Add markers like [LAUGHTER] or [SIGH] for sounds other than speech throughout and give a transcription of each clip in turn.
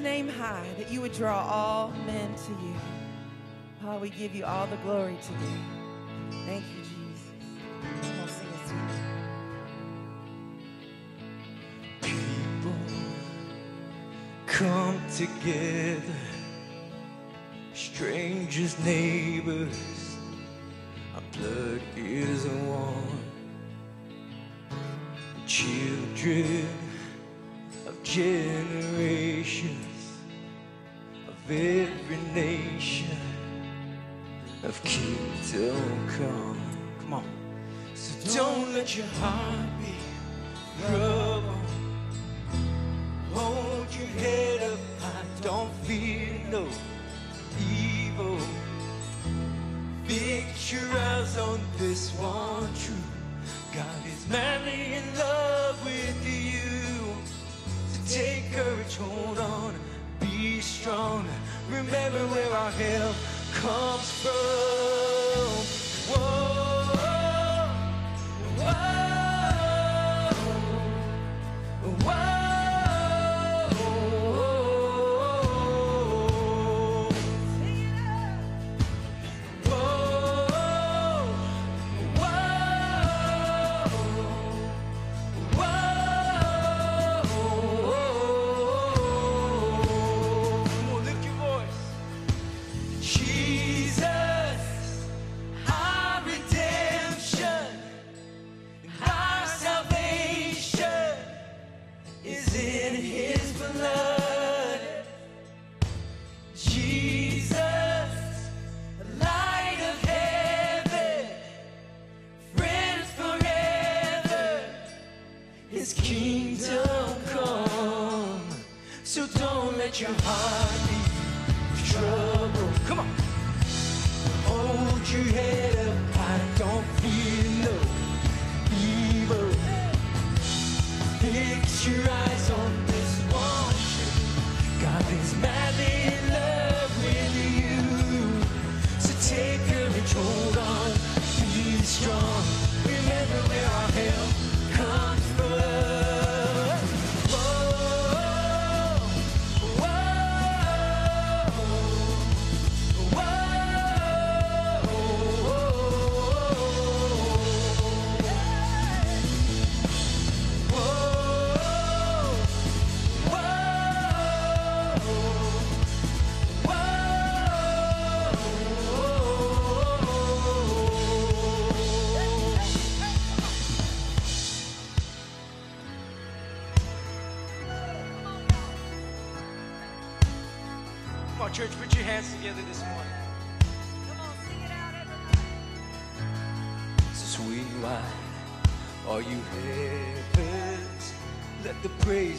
name high that you would draw all men to you. Oh, we give you all the glory today. Thank you, Jesus. Come on, sing through. People come together, strangers, neighbors, our blood is one. Children of generations, of every nation, of kingdom come. Come on. So don't let your heart be troubled. Comes from.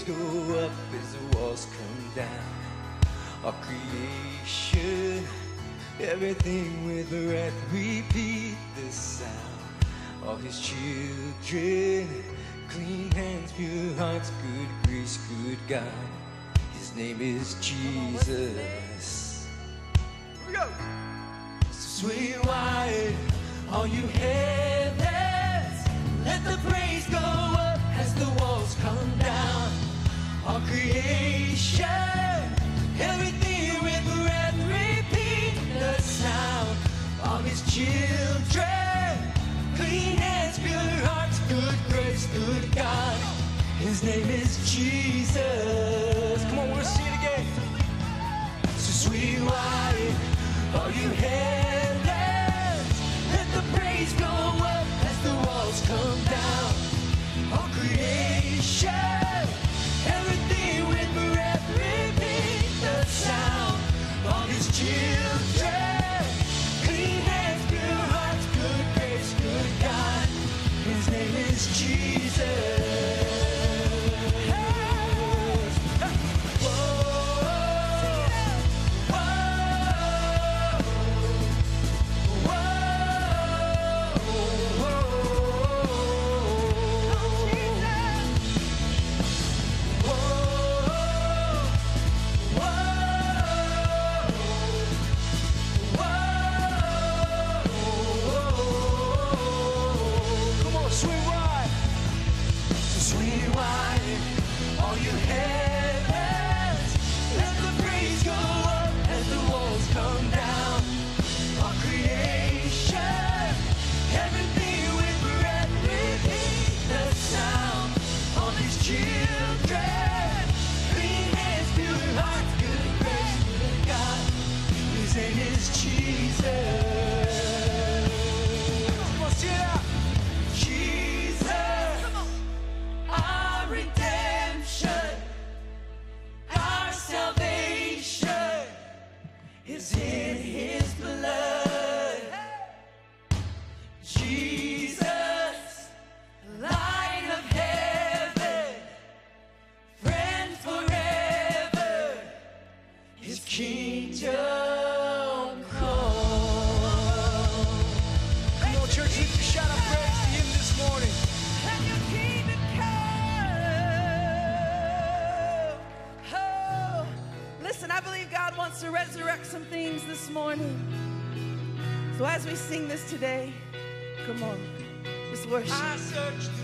Go up as the walls come down. Our creation, everything with breath, repeat the sound. All his children, clean hands, pure hearts, good grace, good God. His name is Jesus. Here we go. Sweet wine, all you heavens, let the praise go up as the walls come down. All creation, everything with breath, repeat the sound. All his children, clean hands, pure hearts, good grace, good God. His name is Jesus. Come on, we're gonna sing it again. So sweet wine, all you heavens, let the praise go up as the walls come down. All creation, we sing this today, come on, let's worship.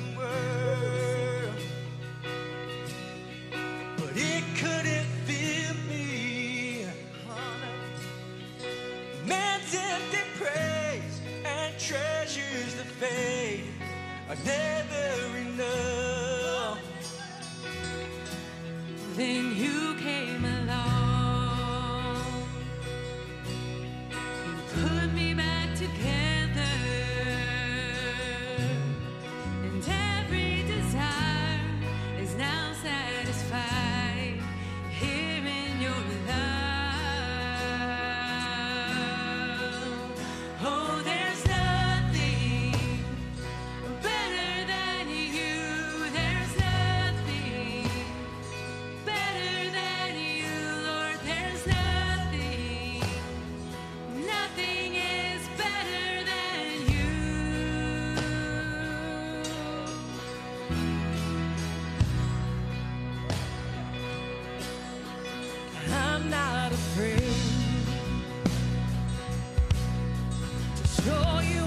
adore you.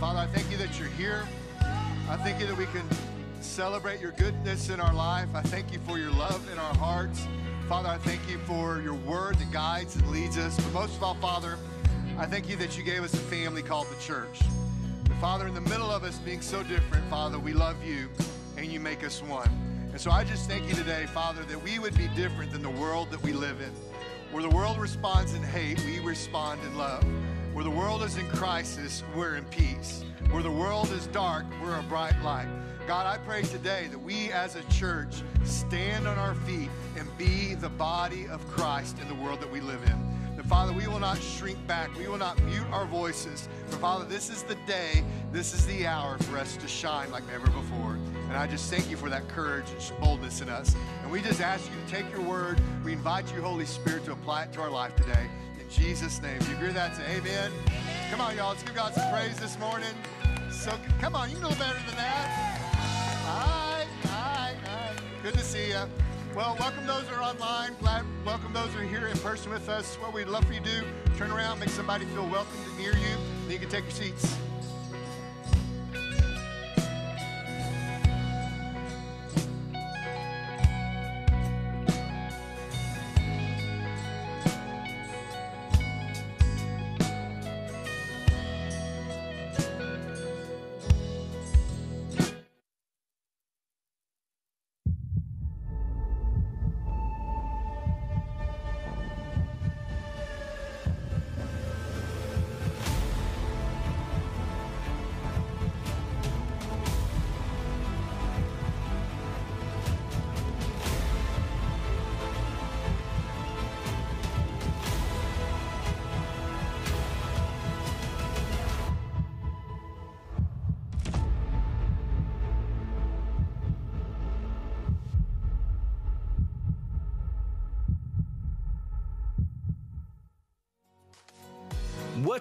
Father, I thank you that you're here. I thank you that we can celebrate your goodness in our life. I thank you for your love in our hearts. Father, I thank you for your word that guides and leads us. But most of all, Father, I thank you that you gave us a family called the church. But Father, in the middle of us being so different, Father, we love you and you make us one. And so I just thank you today, Father, that we would be different than the world that we live in. Where the world responds in hate, we respond in love. Where the world is in crisis, we're in peace. Where the world is dark, we're a bright light. God, I pray today that we as a church stand on our feet and be the body of Christ in the world that we live in. That, Father, we will not shrink back. We will not mute our voices. For, Father, this is the day, this is the hour for us to shine like never before. And I just thank you for that courage and boldness in us. And we just ask you to take your word. We invite you, Holy Spirit, to apply it to our life today. Jesus' name. You agree with that, say amen. Come on, y'all. Let's give God some praise this morning. So, come on. You know better than that. Right, all right. Good to see you. Well, welcome those who are online. Glad welcome those who are here in person with us. What we'd love for you to do, turn around, make somebody feel welcome near you. Then you can take your seats.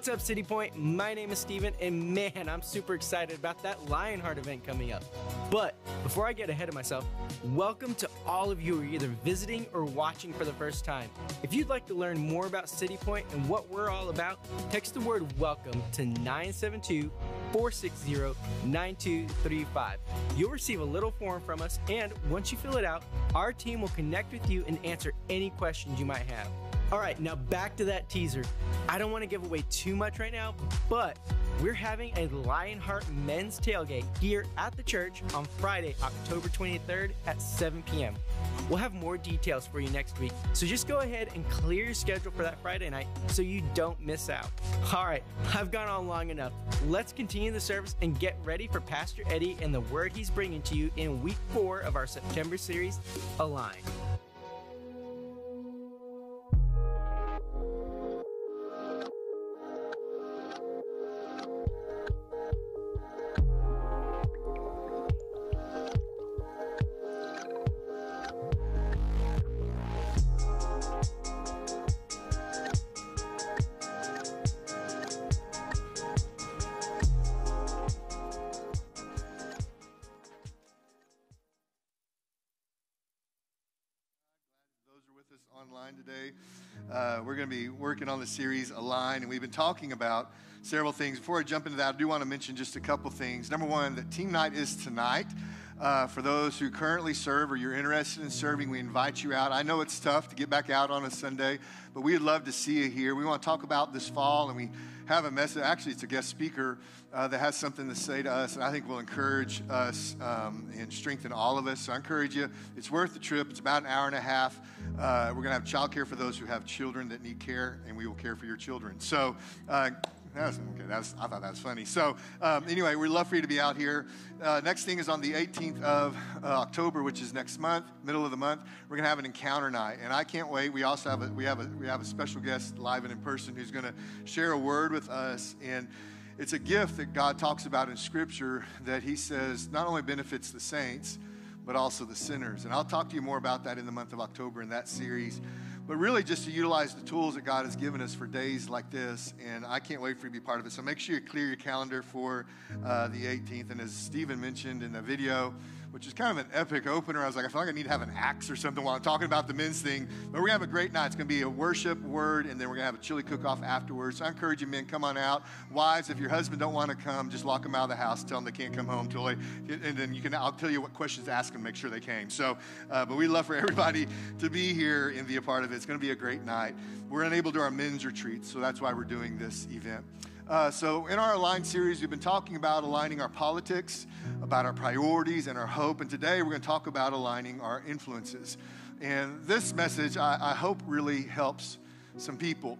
What's up, City Point? My name is Steven, and man, I'm super excited about that Lionheart event coming up. But before I get ahead of myself, welcome to all of you who are either visiting or watching for the first time. If you'd like to learn more about City Point and what we're all about, text the word welcome to 972 460 9235. You'll receive a little form from us, and once you fill it out, our team will connect with you and answer any questions you might have. All right, now back to that teaser. I don't want to give away too much right now, but we're having a Lionheart men's tailgate here at the church on Friday, October 23rd at 7 p.m. We'll have more details for you next week, so just go ahead and clear your schedule for that Friday night so you don't miss out. All right, I've gone on long enough. Let's continue the service and get ready for Pastor Eddie and the word he's bringing to you in week four of our September series, Align. Working on the series Align, and we've been talking about several things. Before I jump into that, I do want to mention just a couple things. Number one, that team night is tonight. Uh, for those who currently serve or you're interested in serving, we invite you out. I know it's tough to get back out on a Sunday, but we'd love to see you here. We want to talk about this fall, and we have a message. Actually, it's a guest speaker uh, that has something to say to us, and I think will encourage us um, and strengthen all of us. So I encourage you. It's worth the trip. It's about an hour and a half. Uh, we're going to have childcare for those who have children that need care, and we will care for your children. So. That's, okay, that's, I thought that was funny. So, um, anyway, we'd love for you to be out here. Uh, next thing is on the 18th of uh, October, which is next month, middle of the month. We're gonna have an encounter night, and I can't wait. We also have a we have a we have a special guest live and in person who's gonna share a word with us, and it's a gift that God talks about in Scripture that He says not only benefits the saints, but also the sinners. And I'll talk to you more about that in the month of October in that series but really just to utilize the tools that God has given us for days like this. And I can't wait for you to be part of it. So make sure you clear your calendar for uh, the 18th. And as Stephen mentioned in the video, which is kind of an epic opener. I was like, I feel like I need to have an axe or something while I'm talking about the men's thing. But we're going to have a great night. It's going to be a worship word, and then we're going to have a chili cook-off afterwards. So I encourage you, men, come on out. Wives, if your husband don't want to come, just lock them out of the house. Tell them they can't come home till they, and then you can. I'll tell you what questions to ask them. Make sure they came. So, uh, but we'd love for everybody to be here and be a part of it. It's going to be a great night. We're unable to do our men's retreat, so that's why we're doing this event. Uh, so, in our Align series, we've been talking about aligning our politics, about our priorities, and our hope. And today, we're going to talk about aligning our influences. And this message, I, I hope, really helps some people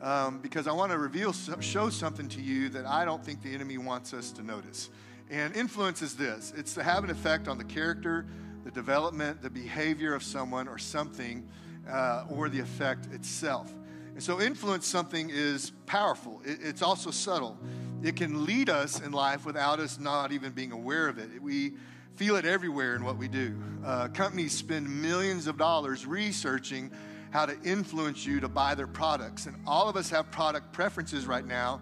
um, because I want to reveal, show something to you that I don't think the enemy wants us to notice. And influence is this it's to have an effect on the character, the development, the behavior of someone or something, uh, or the effect itself. And so, influence something is powerful, it, it's also subtle. It can lead us in life without us not even being aware of it. We feel it everywhere in what we do. Uh, companies spend millions of dollars researching how to influence you to buy their products. And all of us have product preferences right now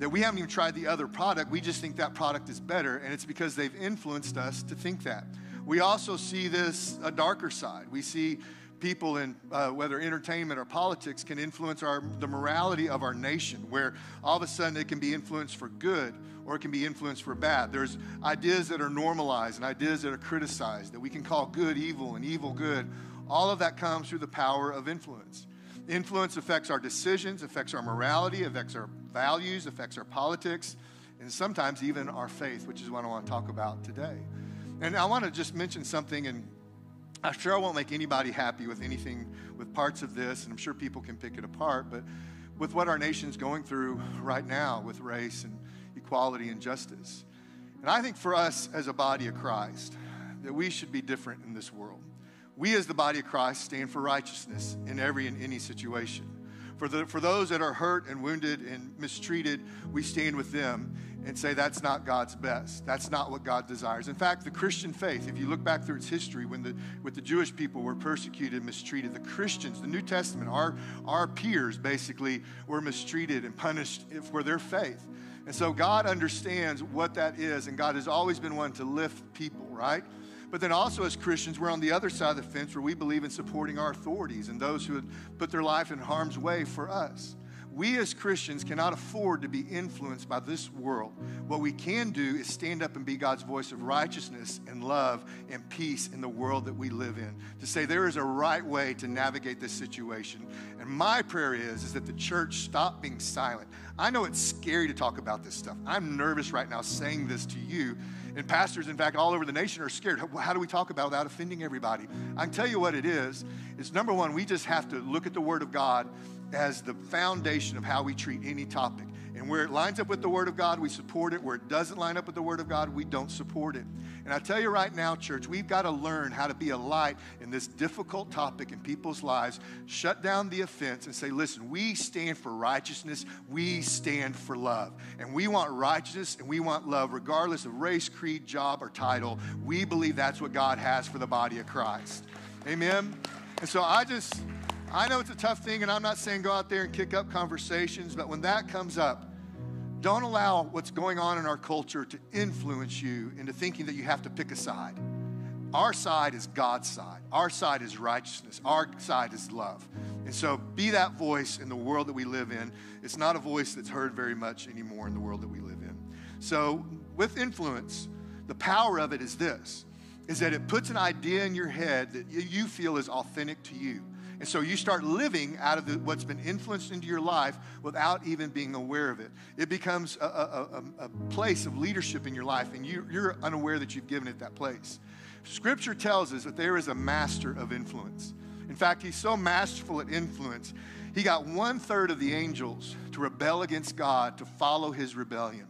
that we haven't even tried the other product. We just think that product is better, and it's because they've influenced us to think that. We also see this a darker side. We see people in uh, whether entertainment or politics can influence our, the morality of our nation, where all of a sudden it can be influenced for good or it can be influenced for bad. There's ideas that are normalized and ideas that are criticized that we can call good evil and evil good. All of that comes through the power of influence. Influence affects our decisions, affects our morality, affects our values, affects our politics, and sometimes even our faith, which is what I want to talk about today. And I want to just mention something and I'm sure I won't make anybody happy with anything with parts of this, and I'm sure people can pick it apart, but with what our nation's going through right now with race and equality and justice. And I think for us as a body of Christ, that we should be different in this world. We as the body of Christ stand for righteousness in every and any situation. For, the, for those that are hurt and wounded and mistreated, we stand with them and say that's not God's best. That's not what God desires. In fact, the Christian faith, if you look back through its history, when the with the Jewish people were persecuted, and mistreated, the Christians, the New Testament, our, our peers basically were mistreated and punished for their faith. And so God understands what that is, and God has always been one to lift people, right? But then also, as Christians, we're on the other side of the fence where we believe in supporting our authorities and those who would put their life in harm's way for us. We as Christians cannot afford to be influenced by this world. What we can do is stand up and be God's voice of righteousness and love and peace in the world that we live in. To say there is a right way to navigate this situation. And my prayer is, is that the church stop being silent. I know it's scary to talk about this stuff. I'm nervous right now saying this to you and pastors, in fact, all over the nation are scared. How do we talk about without offending everybody? I can tell you what it is. It's number one, we just have to look at the Word of God as the foundation of how we treat any topic. And where it lines up with the Word of God, we support it. Where it doesn't line up with the Word of God, we don't support it. And I tell you right now, church, we've got to learn how to be a light in this difficult topic in people's lives. Shut down the offense and say, listen, we stand for righteousness. We stand for love. And we want righteousness and we want love, regardless of race, creed, job, or title. We believe that's what God has for the body of Christ. Amen? And so I just. I know it's a tough thing, and I'm not saying go out there and kick up conversations, but when that comes up, don't allow what's going on in our culture to influence you into thinking that you have to pick a side. Our side is God's side. Our side is righteousness. Our side is love. And so be that voice in the world that we live in. It's not a voice that's heard very much anymore in the world that we live in. So with influence, the power of it is this is that it puts an idea in your head that you feel is authentic to you. And so you start living out of the, what's been influenced into your life without even being aware of it. It becomes a, a, a, a place of leadership in your life, and you, you're unaware that you've given it that place. Scripture tells us that there is a master of influence. In fact, he's so masterful at influence, he got one third of the angels to rebel against God to follow his rebellion.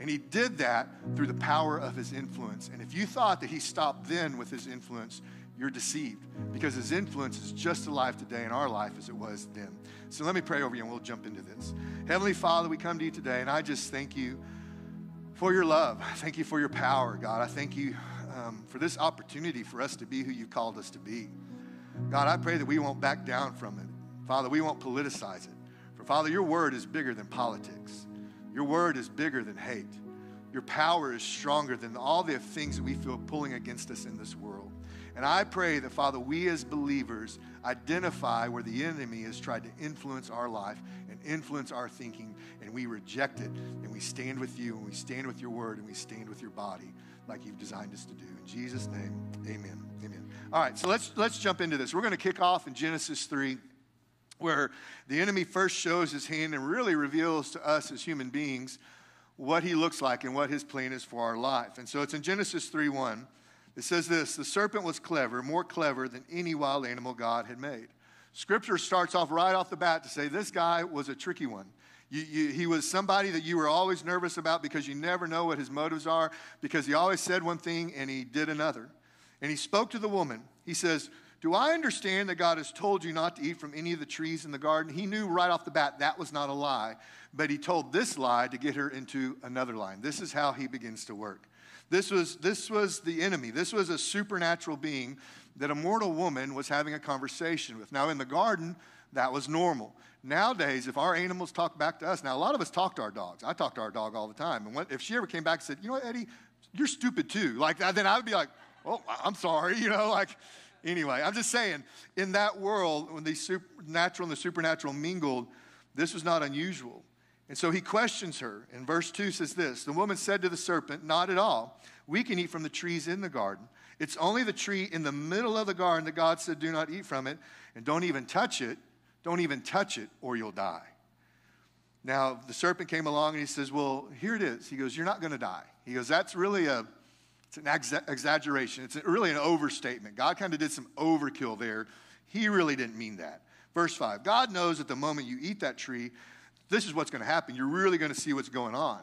And he did that through the power of his influence. And if you thought that he stopped then with his influence, you're deceived because his influence is just alive today in our life as it was then. So let me pray over you and we'll jump into this. Heavenly Father, we come to you today and I just thank you for your love. I Thank you for your power, God. I thank you um, for this opportunity for us to be who you called us to be. God, I pray that we won't back down from it. Father, we won't politicize it. For Father, your word is bigger than politics. Your word is bigger than hate. Your power is stronger than all the things that we feel pulling against us in this world. And I pray that, Father, we as believers identify where the enemy has tried to influence our life and influence our thinking, and we reject it, and we stand with you, and we stand with your word, and we stand with your body like you've designed us to do. In Jesus' name, amen. Amen. All right, so let's let's jump into this. We're going to kick off in Genesis 3 where the enemy first shows his hand and really reveals to us as human beings what he looks like and what his plan is for our life. And so it's in Genesis 3 1. It says this The serpent was clever, more clever than any wild animal God had made. Scripture starts off right off the bat to say this guy was a tricky one. You, you, he was somebody that you were always nervous about because you never know what his motives are, because he always said one thing and he did another. And he spoke to the woman. He says, Do I understand that God has told you not to eat from any of the trees in the garden? He knew right off the bat that was not a lie, but he told this lie to get her into another line. This is how he begins to work. This was, this was the enemy. This was a supernatural being that a mortal woman was having a conversation with. Now, in the garden, that was normal. Nowadays, if our animals talk back to us, now a lot of us talk to our dogs. I talk to our dog all the time. And what, if she ever came back and said, You know what, Eddie, you're stupid too, like that, then I would be like, Oh, I'm sorry, [LAUGHS] you know, like, anyway, I'm just saying, in that world, when the supernatural and the supernatural mingled, this was not unusual. And so he questions her. And verse 2 says this The woman said to the serpent, Not at all. We can eat from the trees in the garden. It's only the tree in the middle of the garden that God said, Do not eat from it, and don't even touch it. Don't even touch it, or you'll die. Now, the serpent came along and he says, Well, here it is. He goes, You're not going to die. He goes, That's really a. It's an exa- exaggeration. It's really an overstatement. God kind of did some overkill there. He really didn't mean that. Verse 5 God knows at the moment you eat that tree, this is what's going to happen. You're really going to see what's going on.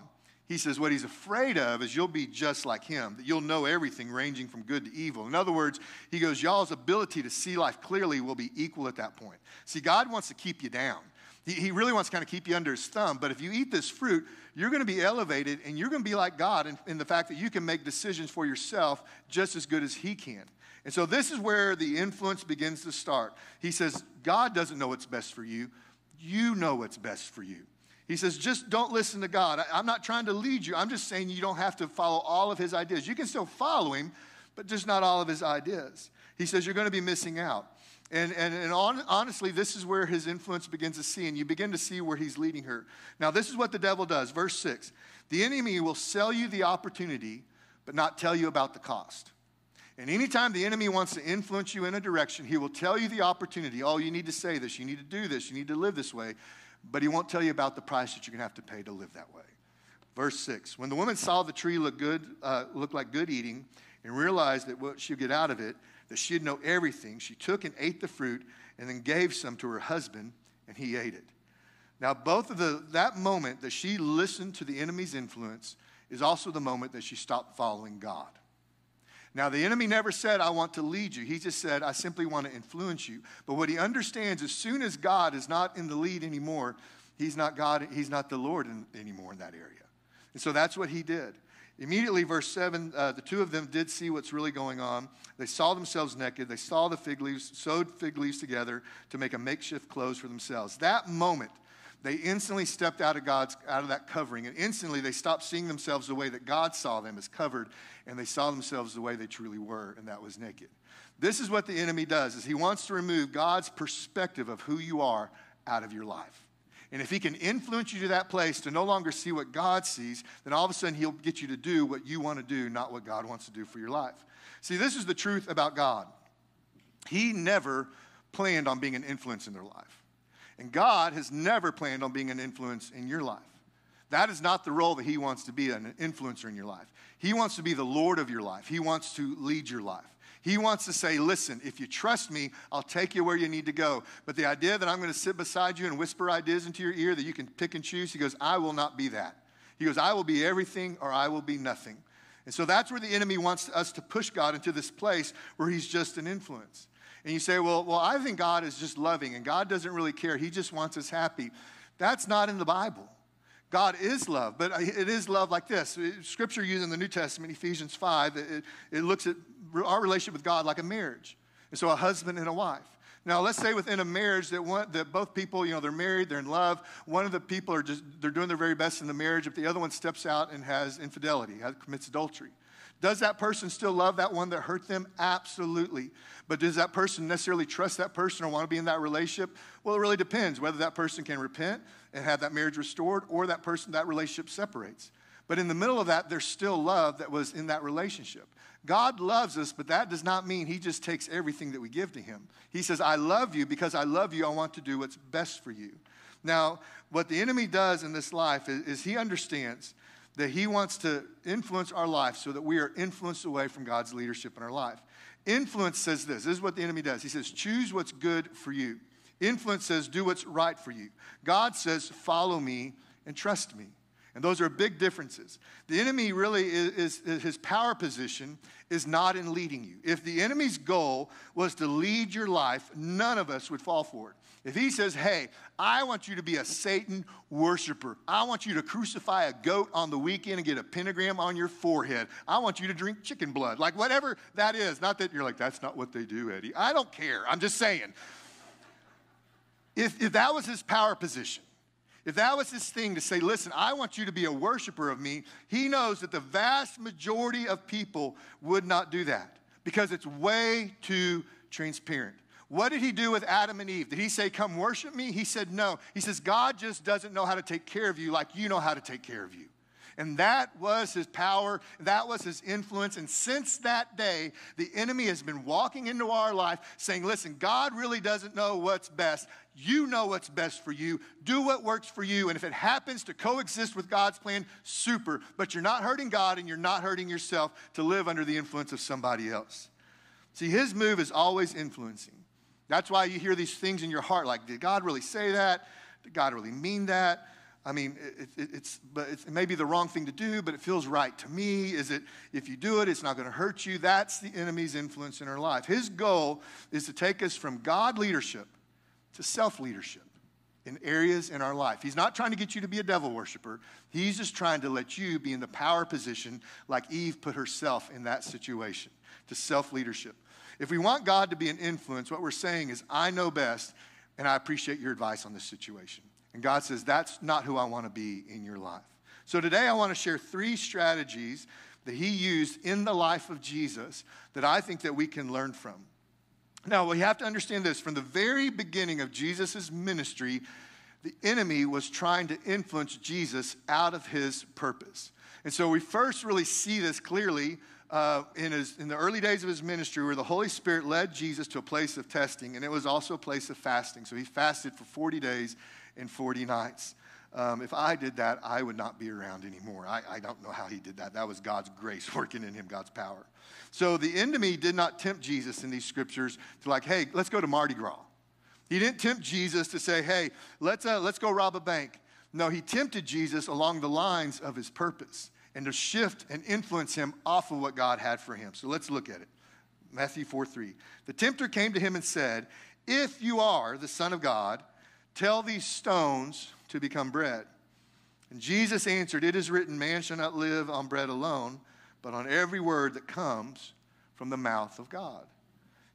He says, What he's afraid of is you'll be just like him, that you'll know everything ranging from good to evil. In other words, he goes, Y'all's ability to see life clearly will be equal at that point. See, God wants to keep you down. He, he really wants to kind of keep you under his thumb. But if you eat this fruit, you're going to be elevated and you're going to be like God in, in the fact that you can make decisions for yourself just as good as he can. And so this is where the influence begins to start. He says, God doesn't know what's best for you. You know what's best for you. He says, just don't listen to God. I, am not trying to lead you. I'm just saying you don't have to follow all of his ideas. You can still follow him, but just not all of his ideas. He says, you're going to be missing out. And, and, and on, honestly, this is where his influence begins to see, and you begin to see where he's leading her. Now, this is what the devil does. Verse 6 The enemy will sell you the opportunity, but not tell you about the cost. And anytime the enemy wants to influence you in a direction, he will tell you the opportunity. Oh, you need to say this, you need to do this, you need to live this way but he won't tell you about the price that you're going to have to pay to live that way. Verse 6 When the woman saw the tree look good, uh, look like good eating, and realized that what she'd get out of it, that she'd know everything, she took and ate the fruit and then gave some to her husband, and he ate it. Now, both of the that moment that she listened to the enemy's influence is also the moment that she stopped following God. Now, the enemy never said, I want to lead you. He just said, I simply want to influence you. But what he understands, as soon as God is not in the lead anymore, he's not God, he's not the Lord in, anymore in that area. And so that's what he did. Immediately, verse 7, uh, the two of them did see what's really going on. They saw themselves naked. They saw the fig leaves, sewed fig leaves together to make a makeshift clothes for themselves. That moment, they instantly stepped out of God's out of that covering, and instantly they stopped seeing themselves the way that God saw them as covered, and they saw themselves the way they truly were, and that was naked. This is what the enemy does: is he wants to remove God's perspective of who you are out of your life. And if he can influence you to that place to no longer see what God sees, then all of a sudden he'll get you to do what you want to do, not what God wants to do for your life. See, this is the truth about God. He never planned on being an influence in their life. And God has never planned on being an influence in your life. That is not the role that He wants to be an influencer in your life. He wants to be the Lord of your life, He wants to lead your life. He wants to say, Listen, if you trust me, I'll take you where you need to go. But the idea that I'm going to sit beside you and whisper ideas into your ear that you can pick and choose, He goes, I will not be that. He goes, I will be everything or I will be nothing. And so that's where the enemy wants us to push God into this place where He's just an influence. And you say, well, well, I think God is just loving and God doesn't really care. He just wants us happy. That's not in the Bible. God is love, but it is love like this. Uh, scripture used in the New Testament, Ephesians 5, it, it looks at our relationship with God like a marriage. And so a husband and a wife. Now, let's say within a marriage that one that both people, you know, they're married, they're in love. One of the people are just they're doing their very best in the marriage. If the other one steps out and has infidelity, commits adultery, does that person still love that one that hurt them? Absolutely. But does that person necessarily trust that person or want to be in that relationship? Well, it really depends whether that person can repent and have that marriage restored or that person, that relationship separates. But in the middle of that, there's still love that was in that relationship. God loves us, but that does not mean He just takes everything that we give to Him. He says, I love you because I love you. I want to do what's best for you. Now, what the enemy does in this life is, is he understands that he wants to influence our life so that we are influenced away from God's leadership in our life. Influence says this this is what the enemy does. He says, choose what's good for you. Influence says, do what's right for you. God says, follow me and trust me. And those are big differences. The enemy really is, is, is, his power position is not in leading you. If the enemy's goal was to lead your life, none of us would fall for it. If he says, hey, I want you to be a Satan worshiper, I want you to crucify a goat on the weekend and get a pentagram on your forehead, I want you to drink chicken blood, like whatever that is. Not that you're like, that's not what they do, Eddie. I don't care. I'm just saying. If, if that was his power position, if that was his thing to say, listen, I want you to be a worshiper of me, he knows that the vast majority of people would not do that because it's way too transparent. What did he do with Adam and Eve? Did he say, Come worship me? He said, No. He says, God just doesn't know how to take care of you like you know how to take care of you. And that was his power, that was his influence. And since that day, the enemy has been walking into our life saying, Listen, God really doesn't know what's best. You know what's best for you. Do what works for you. And if it happens to coexist with God's plan, super. But you're not hurting God and you're not hurting yourself to live under the influence of somebody else. See, his move is always influencing. That's why you hear these things in your heart like, did God really say that? Did God really mean that? I mean, it, it, it's, but it may be the wrong thing to do, but it feels right to me. Is it, if you do it, it's not going to hurt you? That's the enemy's influence in our life. His goal is to take us from God leadership to self leadership in areas in our life. He's not trying to get you to be a devil worshiper. He's just trying to let you be in the power position like Eve put herself in that situation to self leadership. If we want God to be an influence, what we're saying is, I know best, and I appreciate your advice on this situation. And God says, That's not who I want to be in your life. So today I want to share three strategies that he used in the life of Jesus that I think that we can learn from. Now, we have to understand this from the very beginning of Jesus' ministry, the enemy was trying to influence Jesus out of his purpose. And so we first really see this clearly uh, in, his, in the early days of his ministry where the Holy Spirit led Jesus to a place of testing, and it was also a place of fasting. So he fasted for 40 days and 40 nights. Um, if I did that, I would not be around anymore. I, I don't know how he did that. That was God's grace [LAUGHS] working in him, God's power. So the enemy did not tempt Jesus in these scriptures to, like, hey, let's go to Mardi Gras. He didn't tempt Jesus to say, hey, let's, uh, let's go rob a bank. No, he tempted Jesus along the lines of his purpose and to shift and influence him off of what God had for him. So let's look at it. Matthew 4 3. The tempter came to him and said, If you are the Son of God, tell these stones to become bread. And Jesus answered, It is written, Man shall not live on bread alone, but on every word that comes from the mouth of God.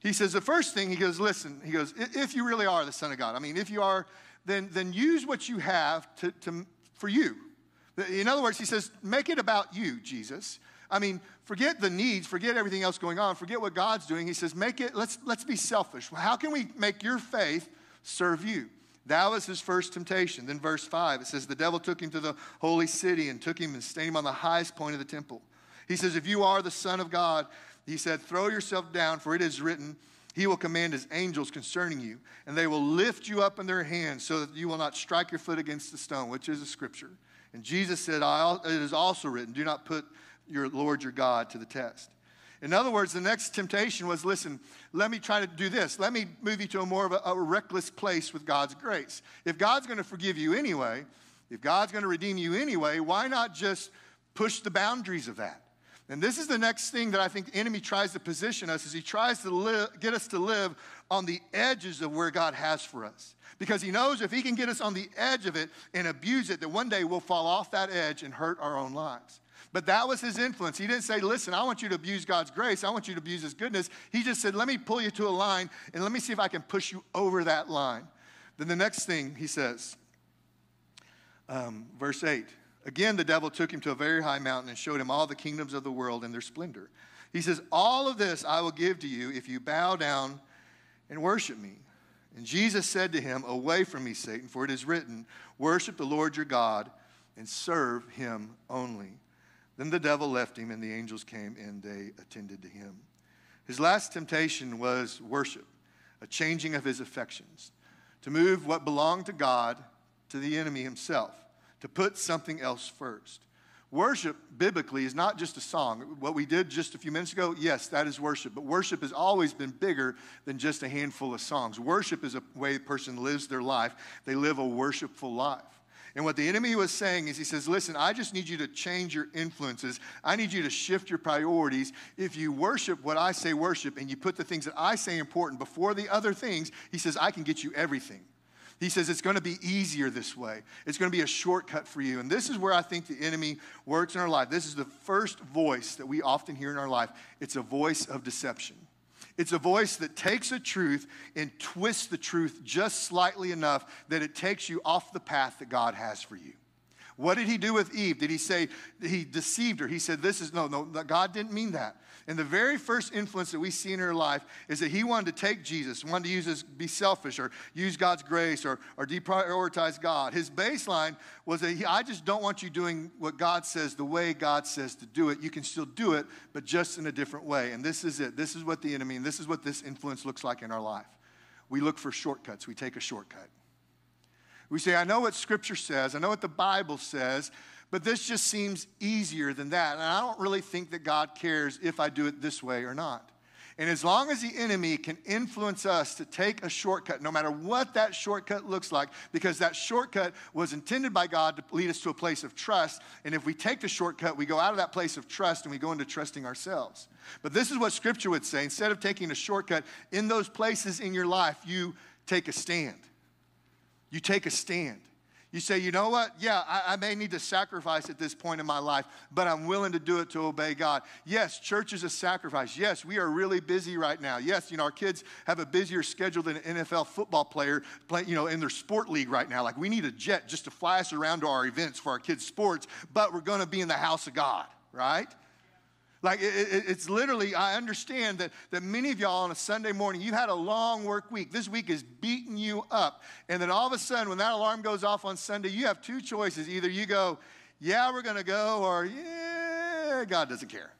He says, The first thing, he goes, Listen, he goes, If you really are the Son of God, I mean, if you are, then, then use what you have to, to, for you. In other words, he says, make it about you, Jesus. I mean, forget the needs, forget everything else going on, forget what God's doing. He says, make it, let's, let's be selfish. How can we make your faith serve you? That was his first temptation. Then, verse 5, it says, The devil took him to the holy city and took him and stayed him on the highest point of the temple. He says, If you are the Son of God, he said, Throw yourself down, for it is written, He will command His angels concerning you, and they will lift you up in their hands so that you will not strike your foot against the stone, which is a scripture. And Jesus said, It is also written, do not put your Lord your God to the test. In other words, the next temptation was listen, let me try to do this. Let me move you to a more of a, a reckless place with God's grace. If God's going to forgive you anyway, if God's going to redeem you anyway, why not just push the boundaries of that? And this is the next thing that I think the enemy tries to position us is he tries to live, get us to live on the edges of where God has for us. Because he knows if he can get us on the edge of it and abuse it, that one day we'll fall off that edge and hurt our own lives. But that was his influence. He didn't say, Listen, I want you to abuse God's grace. I want you to abuse his goodness. He just said, Let me pull you to a line and let me see if I can push you over that line. Then the next thing he says, um, verse 8 Again, the devil took him to a very high mountain and showed him all the kingdoms of the world and their splendor. He says, All of this I will give to you if you bow down and worship me. And Jesus said to him, Away from me, Satan, for it is written, Worship the Lord your God and serve him only. Then the devil left him, and the angels came and they attended to him. His last temptation was worship, a changing of his affections, to move what belonged to God to the enemy himself, to put something else first. Worship, biblically, is not just a song. What we did just a few minutes ago, yes, that is worship. But worship has always been bigger than just a handful of songs. Worship is a way a person lives their life, they live a worshipful life. And what the enemy was saying is, he says, Listen, I just need you to change your influences. I need you to shift your priorities. If you worship what I say worship and you put the things that I say important before the other things, he says, I can get you everything. He says it's going to be easier this way. It's going to be a shortcut for you. And this is where I think the enemy works in our life. This is the first voice that we often hear in our life. It's a voice of deception. It's a voice that takes a truth and twists the truth just slightly enough that it takes you off the path that God has for you. What did he do with Eve? Did he say he deceived her? He said, This is no, no, God didn't mean that. And the very first influence that we see in her life is that he wanted to take Jesus, wanted to use be selfish or use God's grace or, or deprioritize God. His baseline was that he, I just don't want you doing what God says the way God says to do it. You can still do it, but just in a different way. And this is it. This is what the enemy, and this is what this influence looks like in our life. We look for shortcuts, we take a shortcut. We say, I know what Scripture says, I know what the Bible says, but this just seems easier than that. And I don't really think that God cares if I do it this way or not. And as long as the enemy can influence us to take a shortcut, no matter what that shortcut looks like, because that shortcut was intended by God to lead us to a place of trust. And if we take the shortcut, we go out of that place of trust and we go into trusting ourselves. But this is what Scripture would say instead of taking a shortcut, in those places in your life, you take a stand. You take a stand. You say, you know what? Yeah, I, I, may need to sacrifice at this point in my life, but I'm willing to do it to obey God. Yes, church is a sacrifice. Yes, we are really busy right now. Yes, you know, our kids have a busier schedule than an NFL football player play, you know, in their sport league right now. Like we need a jet just to fly us around to our events for our kids' sports, but we're going to be in the house of God, right? Like it, it, it's literally, I understand that, that many of y'all on a Sunday morning, you had a long work week. This week is beating you up. And then all of a sudden, when that alarm goes off on Sunday, you have two choices. Either you go, yeah, we're going to go, or yeah, God doesn't care.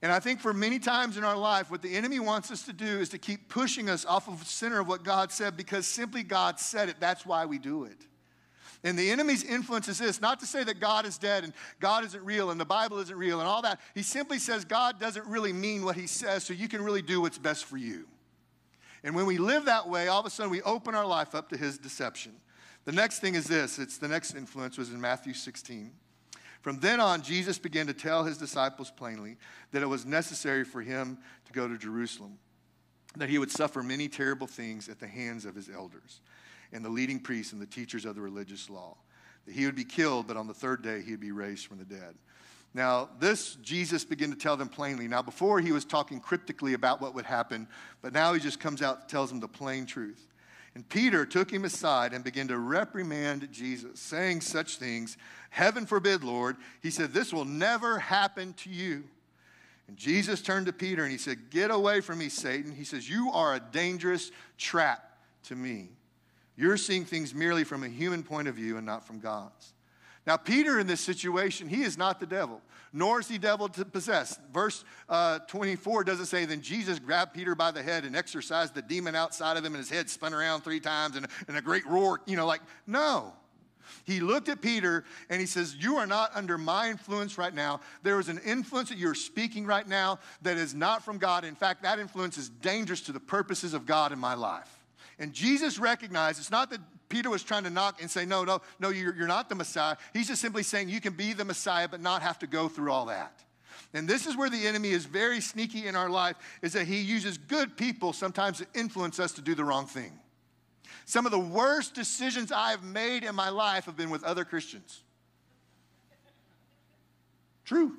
And I think for many times in our life, what the enemy wants us to do is to keep pushing us off of the center of what God said because simply God said it. That's why we do it. And the enemy's influence is this not to say that God is dead and God isn't real and the Bible isn't real and all that. He simply says God doesn't really mean what he says, so you can really do what's best for you. And when we live that way, all of a sudden we open our life up to his deception. The next thing is this it's the next influence was in Matthew 16. From then on, Jesus began to tell his disciples plainly that it was necessary for him to go to Jerusalem, that he would suffer many terrible things at the hands of his elders and the leading priests and the teachers of the religious law. That he would be killed, but on the third day he would be raised from the dead. Now, this Jesus began to tell them plainly. Now, before he was talking cryptically about what would happen, but now he just comes out and tells them the plain truth. And Peter took him aside and began to reprimand Jesus, saying such things Heaven forbid, Lord. He said, This will never happen to you. And Jesus turned to Peter and he said, Get away from me, Satan. He says, You are a dangerous trap to me. You're seeing things merely from a human point of view and not from God's. Now, Peter in this situation, he is not the devil, nor is he devil to possess. Verse uh, 24 doesn't say, then Jesus grabbed Peter by the head and exorcised the demon outside of him, and his head spun around three times, and, and a great roar, you know, like, no. He looked at Peter and he says, You are not under my influence right now. There is an influence that you're speaking right now that is not from God. In fact, that influence is dangerous to the purposes of God in my life. And Jesus recognized it's not that Peter was trying to knock and say, no, no, no, you're, you're not the Messiah. He's just simply saying you can be the Messiah but not have to go through all that. And this is where the enemy is very sneaky in our life, is that he uses good people sometimes to influence us to do the wrong thing. Some of the worst decisions I've made in my life have been with other Christians. True.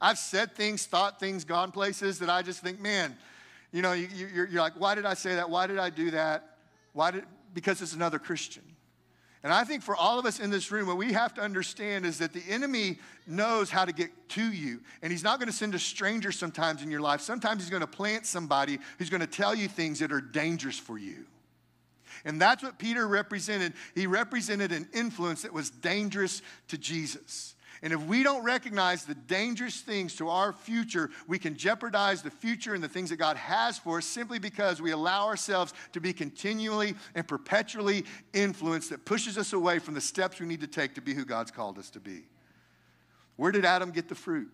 I've said things, thought things, gone places that I just think, man, you know, you, you're, you're like, why did I say that? Why did I do that? Why did, because it's another Christian. And I think for all of us in this room, what we have to understand is that the enemy knows how to get to you. And he's not going to send a stranger sometimes in your life. Sometimes he's going to plant somebody who's going to tell you things that are dangerous for you. And that's what Peter represented. He represented an influence that was dangerous to Jesus. And if we don't recognize the dangerous things to our future, we can jeopardize the future and the things that God has for us simply because we allow ourselves to be continually and perpetually influenced that pushes us away from the steps we need to take to be who God's called us to be. Where did Adam get the fruit?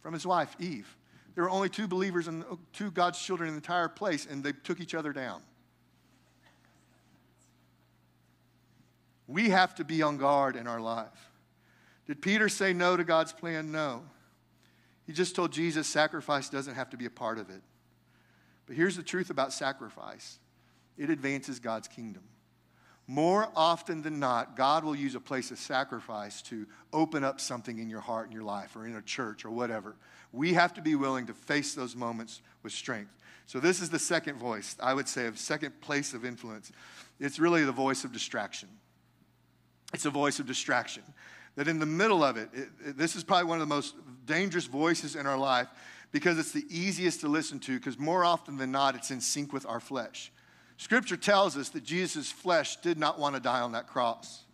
From his wife, Eve. There were only two believers and two God's children in the entire place, and they took each other down. We have to be on guard in our life. Did Peter say no to God's plan? No. He just told Jesus sacrifice doesn't have to be a part of it. But here's the truth about sacrifice it advances God's kingdom. More often than not, God will use a place of sacrifice to open up something in your heart and your life or in a church or whatever. We have to be willing to face those moments with strength. So, this is the second voice, I would say, of second place of influence. It's really the voice of distraction. It's a voice of distraction that in the middle of it, it, it, this is probably one of the most dangerous voices in our life because it's the easiest to listen to, because more often than not, it's in sync with our flesh. Scripture tells us that Jesus' flesh did not want to die on that cross,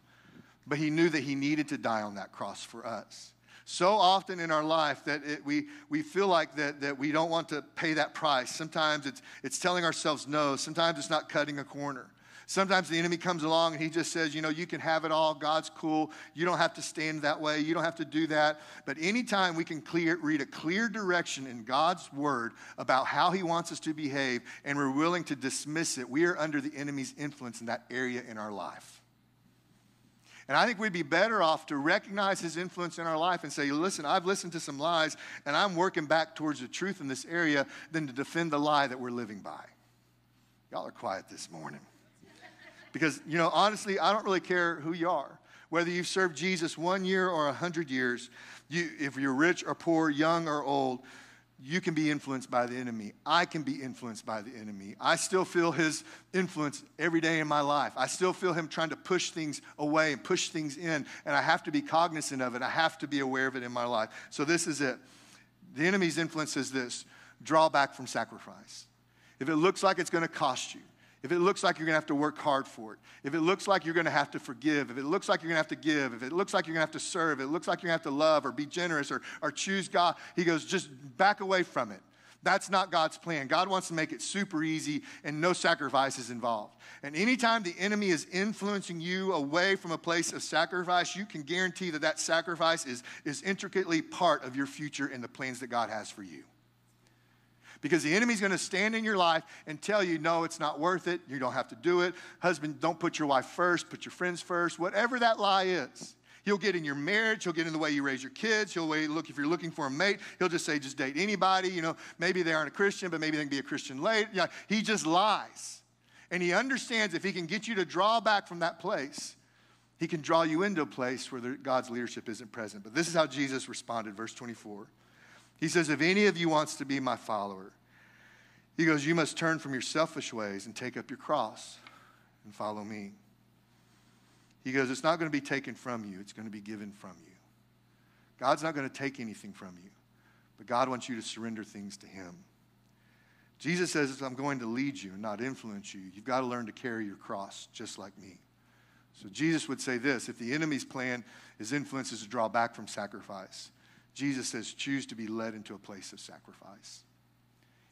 but he knew that he needed to die on that cross for us. So often in our life that it, we, we feel like that, that we don't want to pay that price. Sometimes it's, it's telling ourselves no. Sometimes it's not cutting a corner. Sometimes the enemy comes along and he just says, you know, you can have it all. God's cool. You don't have to stand that way. You don't have to do that. But anytime we can clear, read a clear direction in God's word about how he wants us to behave and we're willing to dismiss it, we are under the enemy's influence in that area in our life. And I think we'd be better off to recognize his influence in our life and say, listen, I've listened to some lies and I'm working back towards the truth in this area than to defend the lie that we're living by. Y'all are quiet this morning. Because, you know, honestly, I don't really care who you are. Whether you've served Jesus one year or a hundred years, you, if you're rich or poor, young or old, you can be influenced by the enemy. I can be influenced by the enemy. I still feel his influence every day in my life. I still feel him trying to push things away and push things in, and I have to be cognizant of it. I have to be aware of it in my life. So, this is it. The enemy's influence is this draw back from sacrifice. If it looks like it's going to cost you, if it looks like you're going to have to work hard for it, if it looks like you're going to have to forgive, if it looks like you're going to have to give, if it looks like you're going to have to serve, if it looks like you're going to have to love or be generous or, or choose God, he goes, just back away from it. That's not God's plan. God wants to make it super easy and no sacrifices involved. And anytime the enemy is influencing you away from a place of sacrifice, you can guarantee that that sacrifice is, is intricately part of your future and the plans that God has for you. Because the enemy's going to stand in your life and tell you, no, it's not worth it. You don't have to do it. Husband, don't put your wife first, put your friends first, whatever that lie is. He'll get in your marriage. He'll get in the way you raise your kids. He'll look if you're looking for a mate. He'll just say, just date anybody. You know, maybe they aren't a Christian, but maybe they can be a Christian later. Yeah, he just lies, and he understands if he can get you to draw back from that place, he can draw you into a place where God's leadership isn't present. But this is how Jesus responded, verse 24. He says, If any of you wants to be my follower, he goes, You must turn from your selfish ways and take up your cross and follow me. He goes, It's not going to be taken from you, it's going to be given from you. God's not going to take anything from you, but God wants you to surrender things to Him. Jesus says, I'm going to lead you and not influence you. You've got to learn to carry your cross just like me. So Jesus would say this if the enemy's plan is influences to draw back from sacrifice, Jesus says, choose to be led into a place of sacrifice.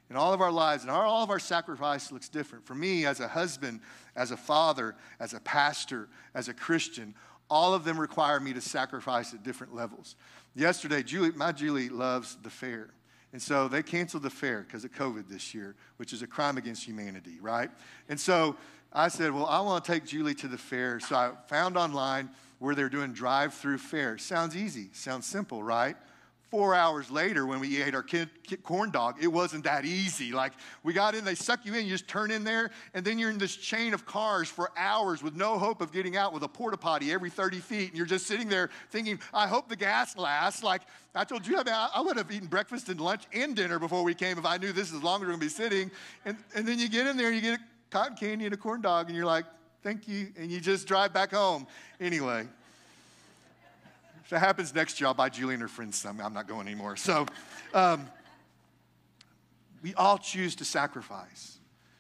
In all of our lives, and all of our sacrifice looks different. For me, as a husband, as a father, as a pastor, as a Christian, all of them require me to sacrifice at different levels. Yesterday, Julie, my Julie loves the fair. And so they canceled the fair because of COVID this year, which is a crime against humanity, right? And so I said, Well, I want to take Julie to the fair. So I found online where they're doing drive through fair. Sounds easy, sounds simple, right? Four hours later, when we ate our kid, kid corn dog, it wasn't that easy. Like, we got in, they suck you in, you just turn in there, and then you're in this chain of cars for hours with no hope of getting out with a porta potty every 30 feet. And you're just sitting there thinking, I hope the gas lasts. Like, I told you, I, mean, I would have eaten breakfast and lunch and dinner before we came if I knew this is longer going to be sitting. And, and then you get in there and you get a cotton candy and a corn dog, and you're like, thank you. And you just drive back home. Anyway. If it happens next year, I'll buy Julie and her friends some. I'm not going anymore. So, um, we all choose to sacrifice.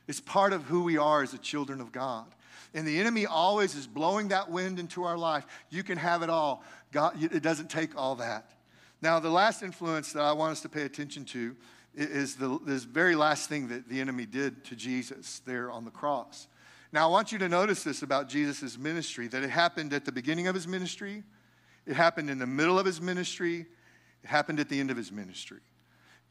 It's part of who we are as the children of God. And the enemy always is blowing that wind into our life. You can have it all. God, it doesn't take all that. Now, the last influence that I want us to pay attention to is the this very last thing that the enemy did to Jesus there on the cross. Now, I want you to notice this about Jesus' ministry that it happened at the beginning of his ministry, it happened in the middle of his ministry, it happened at the end of his ministry.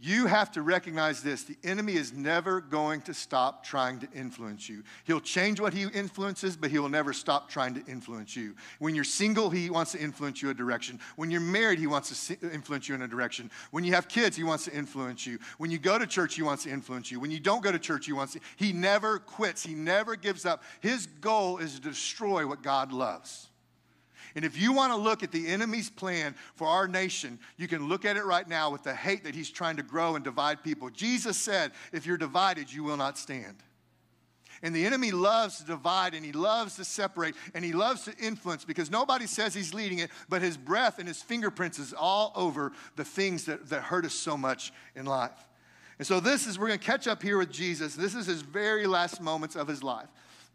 You have to recognize this the enemy is never going to stop trying to influence you. He'll change what he influences, but he will never stop trying to influence you. When you're single, he wants to influence you a direction. When you're married, he wants to influence you in a direction. When you have kids, he wants to influence you. When you go to church, he wants to influence you. When you don't go to church, he wants to. He never quits, he never gives up. His goal is to destroy what God loves. And if you want to look at the enemy's plan for our nation, you can look at it right now with the hate that he's trying to grow and divide people. Jesus said, If you're divided, you will not stand. And the enemy loves to divide and he loves to separate and he loves to influence because nobody says he's leading it, but his breath and his fingerprints is all over the things that, that hurt us so much in life. And so, this is, we're going to catch up here with Jesus. This is his very last moments of his life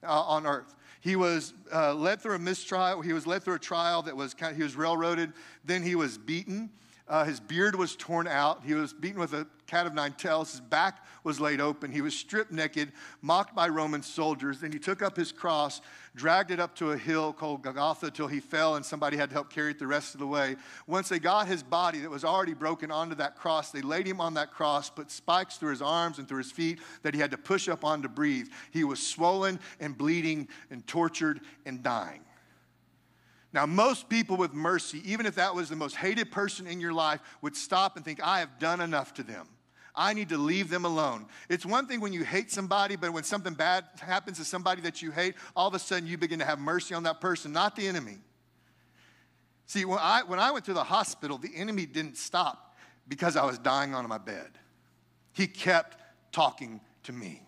uh, on earth. He was uh, led through a mistrial. He was led through a trial that was kind of, he was railroaded. Then he was beaten. Uh, his beard was torn out. He was beaten with a cat of nine tails. His back was laid open. He was stripped naked, mocked by Roman soldiers. Then he took up his cross, dragged it up to a hill called Golgotha till he fell, and somebody had to help carry it the rest of the way. Once they got his body that was already broken onto that cross, they laid him on that cross, put spikes through his arms and through his feet that he had to push up on to breathe. He was swollen and bleeding and tortured and dying. Now, most people with mercy, even if that was the most hated person in your life, would stop and think, I have done enough to them. I need to leave them alone. It's one thing when you hate somebody, but when something bad happens to somebody that you hate, all of a sudden you begin to have mercy on that person, not the enemy. See, when I, when I went to the hospital, the enemy didn't stop because I was dying on my bed. He kept talking to me.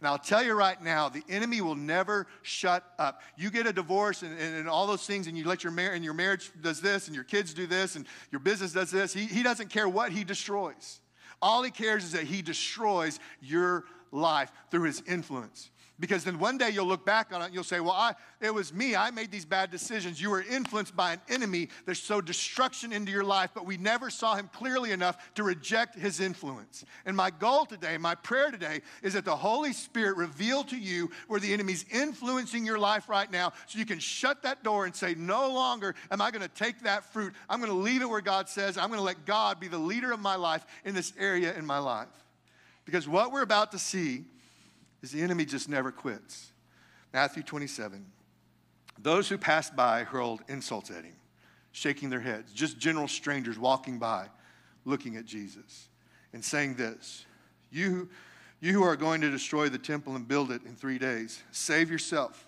And I'll tell you right now, the enemy will never shut up. You get a divorce and, and, and all those things, and you let your marriage, and your marriage does this, and your kids do this, and your business does this. He, he doesn't care what he destroys. All he cares is that he destroys your life through his influence. Because then one day you'll look back on it and you'll say, Well, I, it was me. I made these bad decisions. You were influenced by an enemy that sowed destruction into your life, but we never saw him clearly enough to reject his influence. And my goal today, my prayer today, is that the Holy Spirit reveal to you where the enemy's influencing your life right now so you can shut that door and say, No longer am I going to take that fruit. I'm going to leave it where God says. I'm going to let God be the leader of my life in this area in my life. Because what we're about to see is the enemy just never quits. Matthew 27. Those who passed by hurled insults at him, shaking their heads, just general strangers walking by, looking at Jesus, and saying this You, you who are going to destroy the temple and build it in three days, save yourself.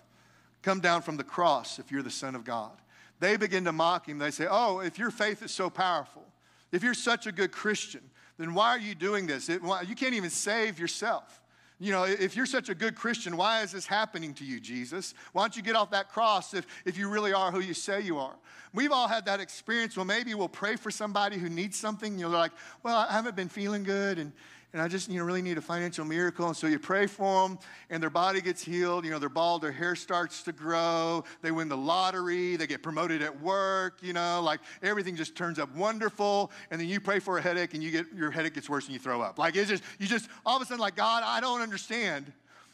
Come down from the cross if you're the Son of God. They begin to mock him. They say, Oh, if your faith is so powerful, if you're such a good Christian, then why are you doing this? It, why, you can't even save yourself. You know, if you're such a good Christian, why is this happening to you, Jesus? Why don't you get off that cross if, if you really are who you say you are? We've all had that experience. Well, maybe we'll pray for somebody who needs something. You know, they're like, well, I haven't been feeling good and, and I just, you know, really need a financial miracle. And so you pray for them and their body gets healed. You know, they're bald, their hair starts to grow. They win the lottery. They get promoted at work. You know, like everything just turns up wonderful. And then you pray for a headache and you get, your headache gets worse and you throw up. Like it's just, you just, all of a sudden like, God, I don't understand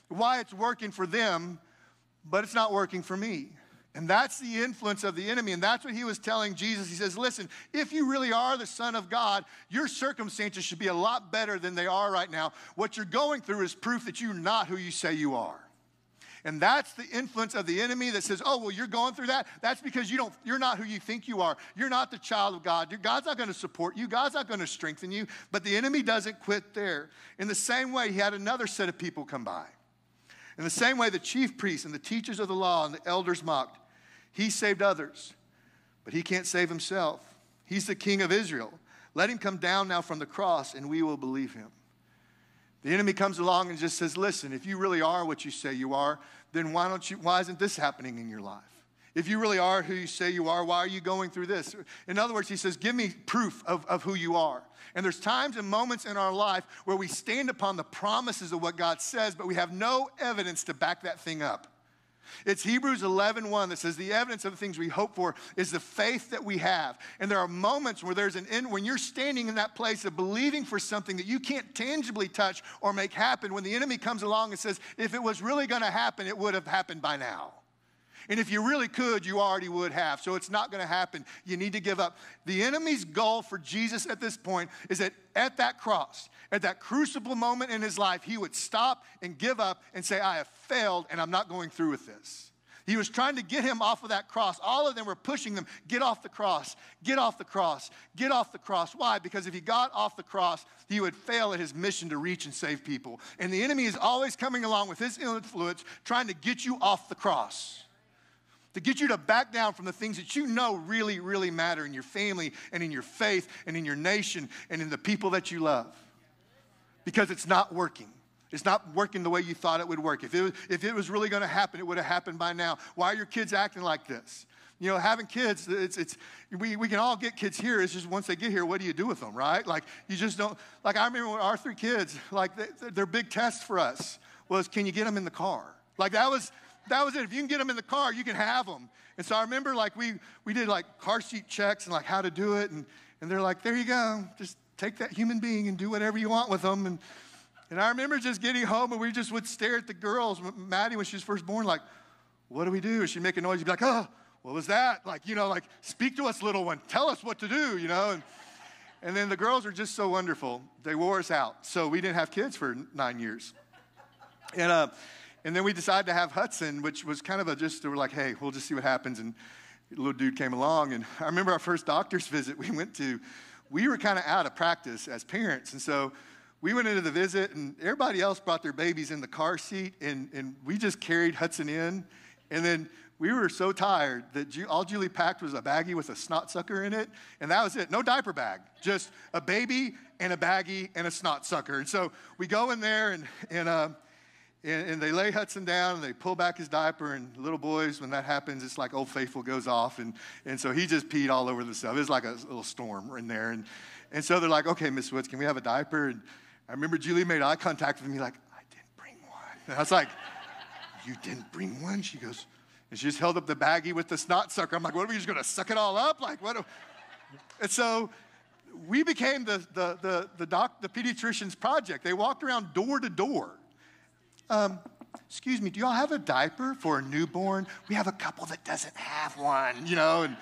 why it's working for them, but it's not working for me. And that's the influence of the enemy. And that's what he was telling Jesus. He says, Listen, if you really are the Son of God, your circumstances should be a lot better than they are right now. What you're going through is proof that you're not who you say you are. And that's the influence of the enemy that says, oh, well, you're going through that. That's because you don't, you're not who you think you are. You're not the child of God. Your- God's not going to support you. God's not going to strengthen you. But the enemy doesn't quit there. In the same way, he had another set of people come by. In the same way, the chief priests and the teachers of the law and the elders mocked. He saved others, but he can't save himself. He's the king of Israel. Let him come down now from the cross, and we will believe him. The enemy comes along and just says, Listen, if you really are what you say you are, then why don't you why isn't this happening in your life? If you really are who you say you are, why are you going through this? In other words, he says, Give me proof of, of who you are. And there's times and moments in our life where we stand upon the promises of what God says, but we have no evidence to back that thing up. It's Hebrews 11:1 that says the evidence of the things we hope for is the faith that we have. And there are moments where there's an end when you're standing in that place of believing for something that you can't tangibly touch or make happen when the enemy comes along and says if it was really going to happen it would have happened by now. And if you really could, you already would have. So it's not going to happen. You need to give up. The enemy's goal for Jesus at this point is that at that cross, at that crucible moment in his life, he would stop and give up and say, I have failed and I'm not going through with this. He was trying to get him off of that cross. All of them were pushing them, get off the cross, get off the cross, get off the cross. Why? Because if he got off the cross, he would fail at his mission to reach and save people. And the enemy is always coming along with his influence, trying to get you off the cross to get you to back down from the things that you know really, really matter in your family and in your faith and in your nation and in the people that you love. Because it's not working. It's not working the way you thought it would work. If it was, if it was really going to happen, it would have happened by now. Why are your kids acting like this? You know, having kids, it's, it's we, we can all get kids here. It's just once they get here, what do you do with them, right? Like, you just don't, like, I remember our three kids, like, they, their big test for us was, can you get them in the car? Like, that was, that was it. If you can get them in the car, you can have them. And so I remember like we, we did like car seat checks and like how to do it. And, and they're like, there you go. Just take that human being and do whatever you want with them. And, and I remember just getting home and we just would stare at the girls. Maddie, when she was first born, like, what do we do? She'd make a noise. You'd be like, oh, what was that? Like, you know, like, speak to us, little one. Tell us what to do, you know? And, and then the girls are just so wonderful. They wore us out. So we didn't have kids for nine years. And, uh, and then we decided to have Hudson, which was kind of a just, we were like, hey, we'll just see what happens. And little dude came along. And I remember our first doctor's [LAUGHS] visit we went to, we were kind of out of practice as parents. And so we went into the visit, and everybody else brought their babies in the car seat. And, and we just carried Hudson in. And then we were so tired that all Julie packed was a baggie with a snot sucker in it. And that was it. No diaper bag, just a baby and a baggie and a snot sucker. And so we go in there, and, and, uh, and, and, they lay Hudson down and they pull back his diaper. And little boys, when that happens, it's like Old Faithful goes off. And, and so he just peed all over the stuff. It was like a little storm in there. And, and so they're like, okay, Miss Woods, can we have a diaper? And I remember Julie made eye contact with me, like, I didn't bring one. And I was like, [LAUGHS] you didn't bring one? She goes, and she just held up the baggie with the snot sucker. I'm like, what are we just going to suck it all up? Like, what? And so we became the, the, the, the, doc, the pediatrician's project. They walked around door to door um, excuse me, do y'all have a diaper for a newborn? We have a couple that doesn't have one, you know. And,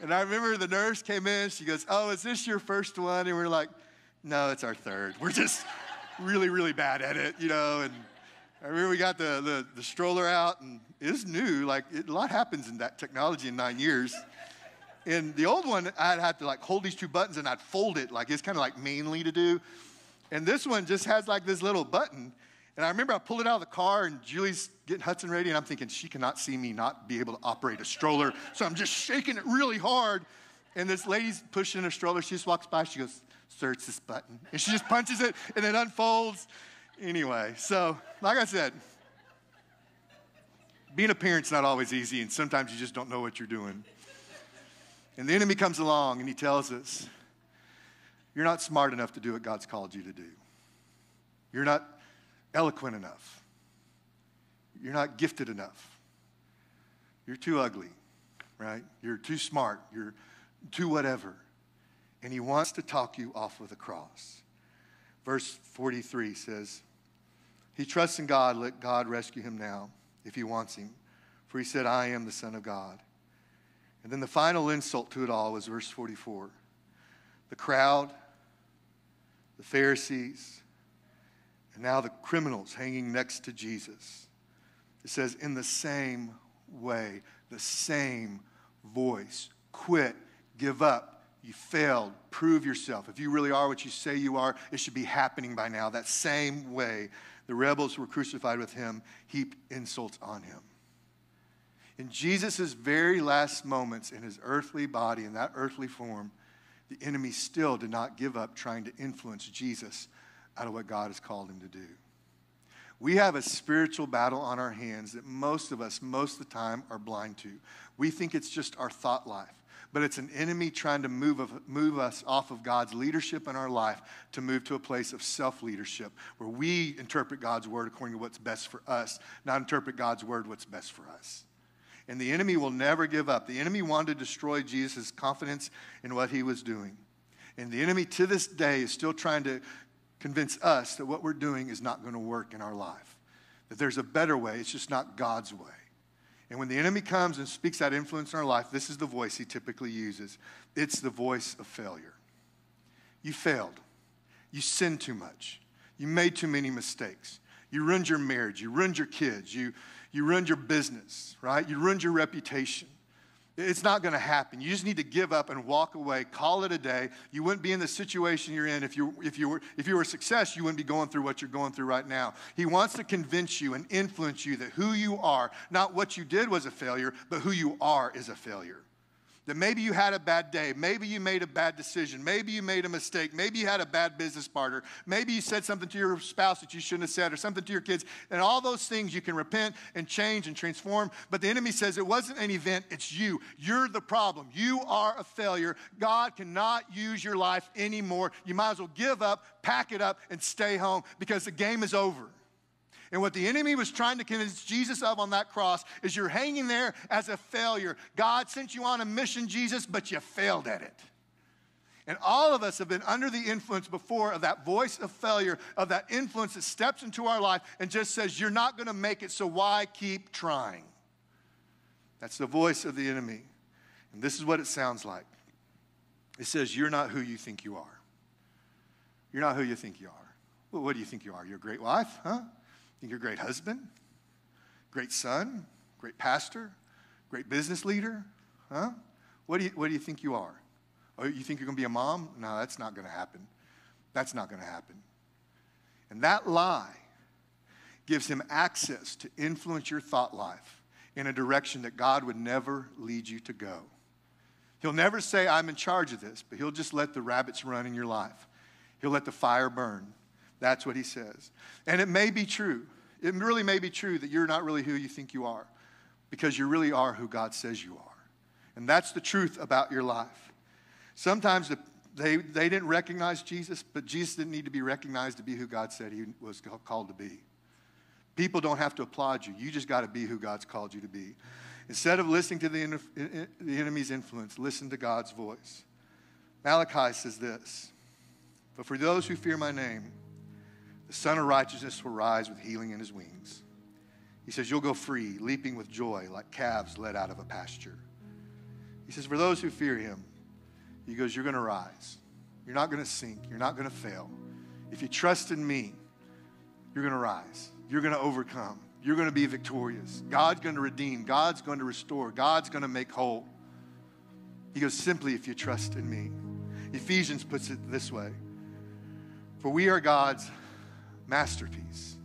and I remember the nurse came in, she goes, Oh, is this your first one? And we're like, No, it's our third. We're just really, really bad at it, you know. And I remember we got the, the, the stroller out, and it's new. Like, it, a lot happens in that technology in nine years. And the old one, I'd have to like hold these two buttons and I'd fold it. Like, it's kind of like mainly to do. And this one just has like this little button. And I remember I pulled it out of the car, and Julie's getting Hudson ready, and I'm thinking, she cannot see me not be able to operate a stroller. So I'm just shaking it really hard. And this lady's pushing a stroller. She just walks by. She goes, Sir, it's this button. And she just punches it, and it unfolds. Anyway, so like I said, being a parent's not always easy, and sometimes you just don't know what you're doing. And the enemy comes along, and he tells us, You're not smart enough to do what God's called you to do. You're not eloquent enough. You're not gifted enough. You're too ugly, right? You're too smart. You're too whatever. And he wants to talk you off of the cross. Verse 43 says, He trusts in God, let God rescue him now if he wants him. For he said, I am the Son of God. And then the final insult to it all was verse 44. The crowd, the Pharisees, and now the criminals hanging next to Jesus. It says, in the same way, the same voice. Quit, give up. You failed. Prove yourself. If you really are what you say you are, it should be happening by now. That same way the rebels were crucified with him heaped insults on him. In Jesus' very last moments in his earthly body, in that earthly form, the enemy still did not give up trying to influence Jesus out of what God has called him to do. We have a spiritual battle on our hands that most of us, most of the time, are blind to. We think it's just our thought life, but it's an enemy trying to move, of, move us off of God's leadership in our life to move to a place of self leadership where we interpret God's word according to what's best for us, not interpret God's word what's best for us. And the enemy will never give up. The enemy wanted to destroy Jesus' confidence in what he was doing. And the enemy to this day is still trying to convince us that what we're doing is not going to work in our life, that there's a better way, it's just not God's way. And when the enemy comes and speaks that influence in our life, this is the voice he typically uses it's the voice of failure. You failed, you sinned too much, you made too many mistakes, you ruined your marriage, you ruined your kids, you, you ruined your business, right? You ruined your reputation. It's not going to happen. You just need to give up and walk away, call it a day. You wouldn't be in the situation you're in. If you, if, you were, if you were a success, you wouldn't be going through what you're going through right now. He wants to convince you and influence you that who you are, not what you did was a failure, but who you are is a failure. That maybe you had a bad day. Maybe you made a bad decision. Maybe you made a mistake. Maybe you had a bad business partner. Maybe you said something to your spouse that you shouldn't have said, or something to your kids. And all those things you can repent and change and transform. But the enemy says it wasn't an event, it's you. You're the problem. You are a failure. God cannot use your life anymore. You might as well give up, pack it up, and stay home because the game is over. And what the enemy was trying to convince Jesus of on that cross is you're hanging there as a failure. God sent you on a mission, Jesus, but you failed at it. And all of us have been under the influence before of that voice of failure, of that influence that steps into our life and just says, You're not going to make it, so why keep trying? That's the voice of the enemy. And this is what it sounds like it says, You're not who you think you are. You're not who you think you are. Well, what do you think you are? You're a great wife, huh? Think you're a great husband, great son, great pastor, great business leader? Huh? What do you, what do you think you are? Oh, you think you're going to be a mom? No, that's not going to happen. That's not going to happen. And that lie gives him access to influence your thought life in a direction that God would never lead you to go. He'll never say, I'm in charge of this, but he'll just let the rabbits run in your life. He'll let the fire burn. That's what he says. And it may be true. It really may be true that you're not really who you think you are because you really are who God says you are. And that's the truth about your life. Sometimes the, they, they didn't recognize Jesus, but Jesus didn't need to be recognized to be who God said he was called to be. People don't have to applaud you. You just got to be who God's called you to be. Instead of listening to the, the enemy's influence, listen to God's voice. Malachi says this But for those who fear my name, the Sun of Righteousness will rise with healing in his wings. He says, You'll go free, leaping with joy like calves led out of a pasture. He says, For those who fear him, he goes, You're going to rise. You're not going to sink. You're not going to fail. If you trust in me, you're going to rise. You're going to overcome. You're going to be victorious. God's going to redeem. God's going to restore. God's going to make whole. He goes, Simply if you trust in me. Ephesians puts it this way For we are God's masterpiece,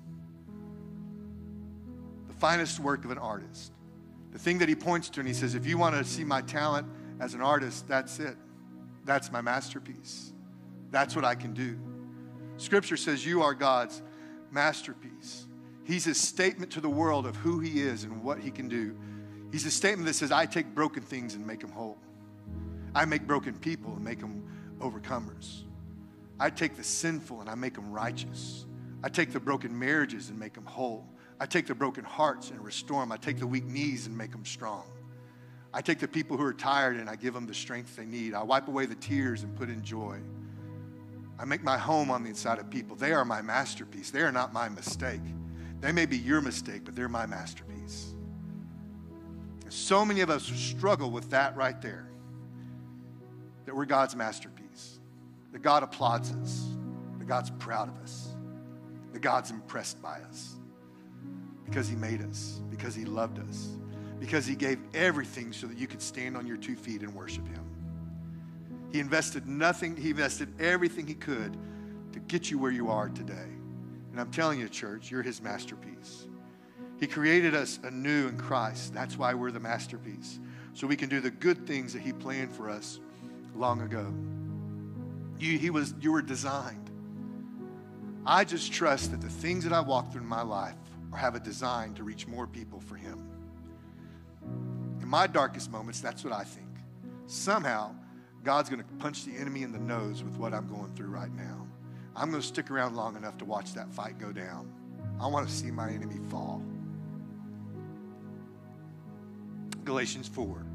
the finest work of an artist. The thing that he points to, and he says, if you want to see my talent as an artist, that's it. That's my masterpiece. That's what I can do. Scripture says you are God's masterpiece. He's a statement to the world of who he is and what he can do. He's a statement that says, I take broken things and make them whole. I make broken people and make them overcomers. I take the sinful and I make them righteous. I take the broken marriages and make them whole. I take the broken hearts and restore them. I take the weak knees and make them strong. I take the people who are tired and I give them the strength they need. I wipe away the tears and put in joy. I make my home on the inside of people. They are my masterpiece. They are not my mistake. They may be your mistake, but they're my masterpiece. So many of us struggle with that right there that we're God's masterpiece, that God applauds us, that God's proud of us that God's impressed by us. Because He made us, because He loved us, because He gave everything so that you could stand on your two feet and worship Him. He invested nothing, He invested everything He could to get you where you are today. And I'm telling you, church, you're His masterpiece. He created us anew in Christ. That's why we're the masterpiece. So we can do the good things that He planned for us long ago. You, he was, you were designed. I just trust that the things that I walk through in my life have a design to reach more people for Him. In my darkest moments, that's what I think. Somehow, God's going to punch the enemy in the nose with what I'm going through right now. I'm going to stick around long enough to watch that fight go down. I want to see my enemy fall. Galatians 4.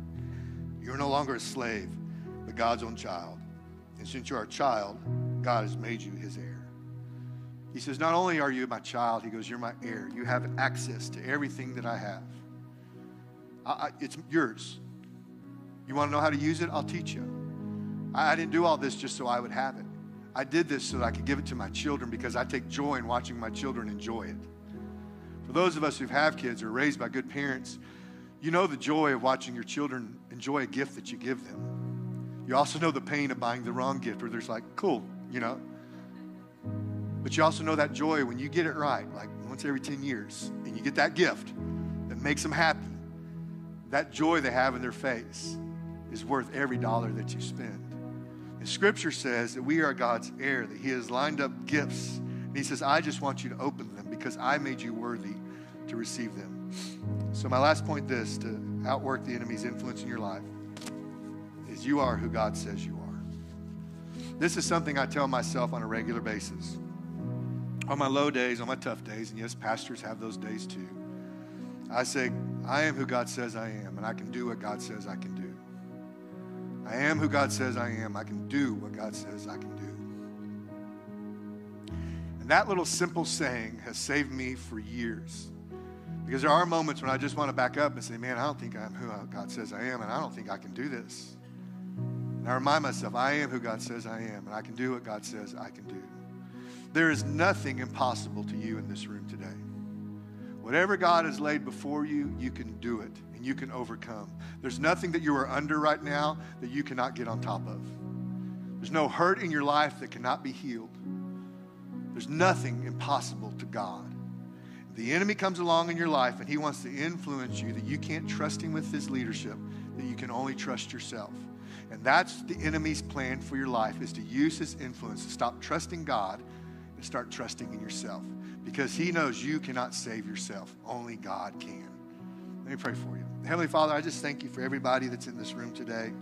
You're no longer a slave, but God's own child. And since you are a child, God has made you his heir. He says, Not only are you my child, he goes, You're my heir. You have access to everything that I have. I, I, it's yours. You want to know how to use it? I'll teach you. I, I didn't do all this just so I would have it. I did this so that I could give it to my children because I take joy in watching my children enjoy it. For those of us who have kids or raised by good parents, you know the joy of watching your children enjoy a gift that you give them. You also know the pain of buying the wrong gift where there's like, cool, you know. But you also know that joy when you get it right, like once every 10 years, and you get that gift that makes them happy. That joy they have in their face is worth every dollar that you spend. And scripture says that we are God's heir, that He has lined up gifts. And He says, I just want you to open them because I made you worthy to receive them. So, my last point this to outwork the enemy's influence in your life is you are who God says you are. This is something I tell myself on a regular basis. On my low days, on my tough days, and yes, pastors have those days too. I say, I am who God says I am, and I can do what God says I can do. I am who God says I am. I can do what God says I can do. And that little simple saying has saved me for years. Because there are moments when I just want to back up and say, man, I don't think I'm who God says I am, and I don't think I can do this. And I remind myself, I am who God says I am, and I can do what God says I can do. There is nothing impossible to you in this room today. Whatever God has laid before you, you can do it and you can overcome. There's nothing that you are under right now that you cannot get on top of. There's no hurt in your life that cannot be healed. There's nothing impossible to God. The enemy comes along in your life and he wants to influence you that you can't trust him with his leadership, that you can only trust yourself. And that's the enemy's plan for your life is to use his influence to stop trusting God and start trusting in yourself because he knows you cannot save yourself. Only God can. Let me pray for you. Heavenly Father, I just thank you for everybody that's in this room today.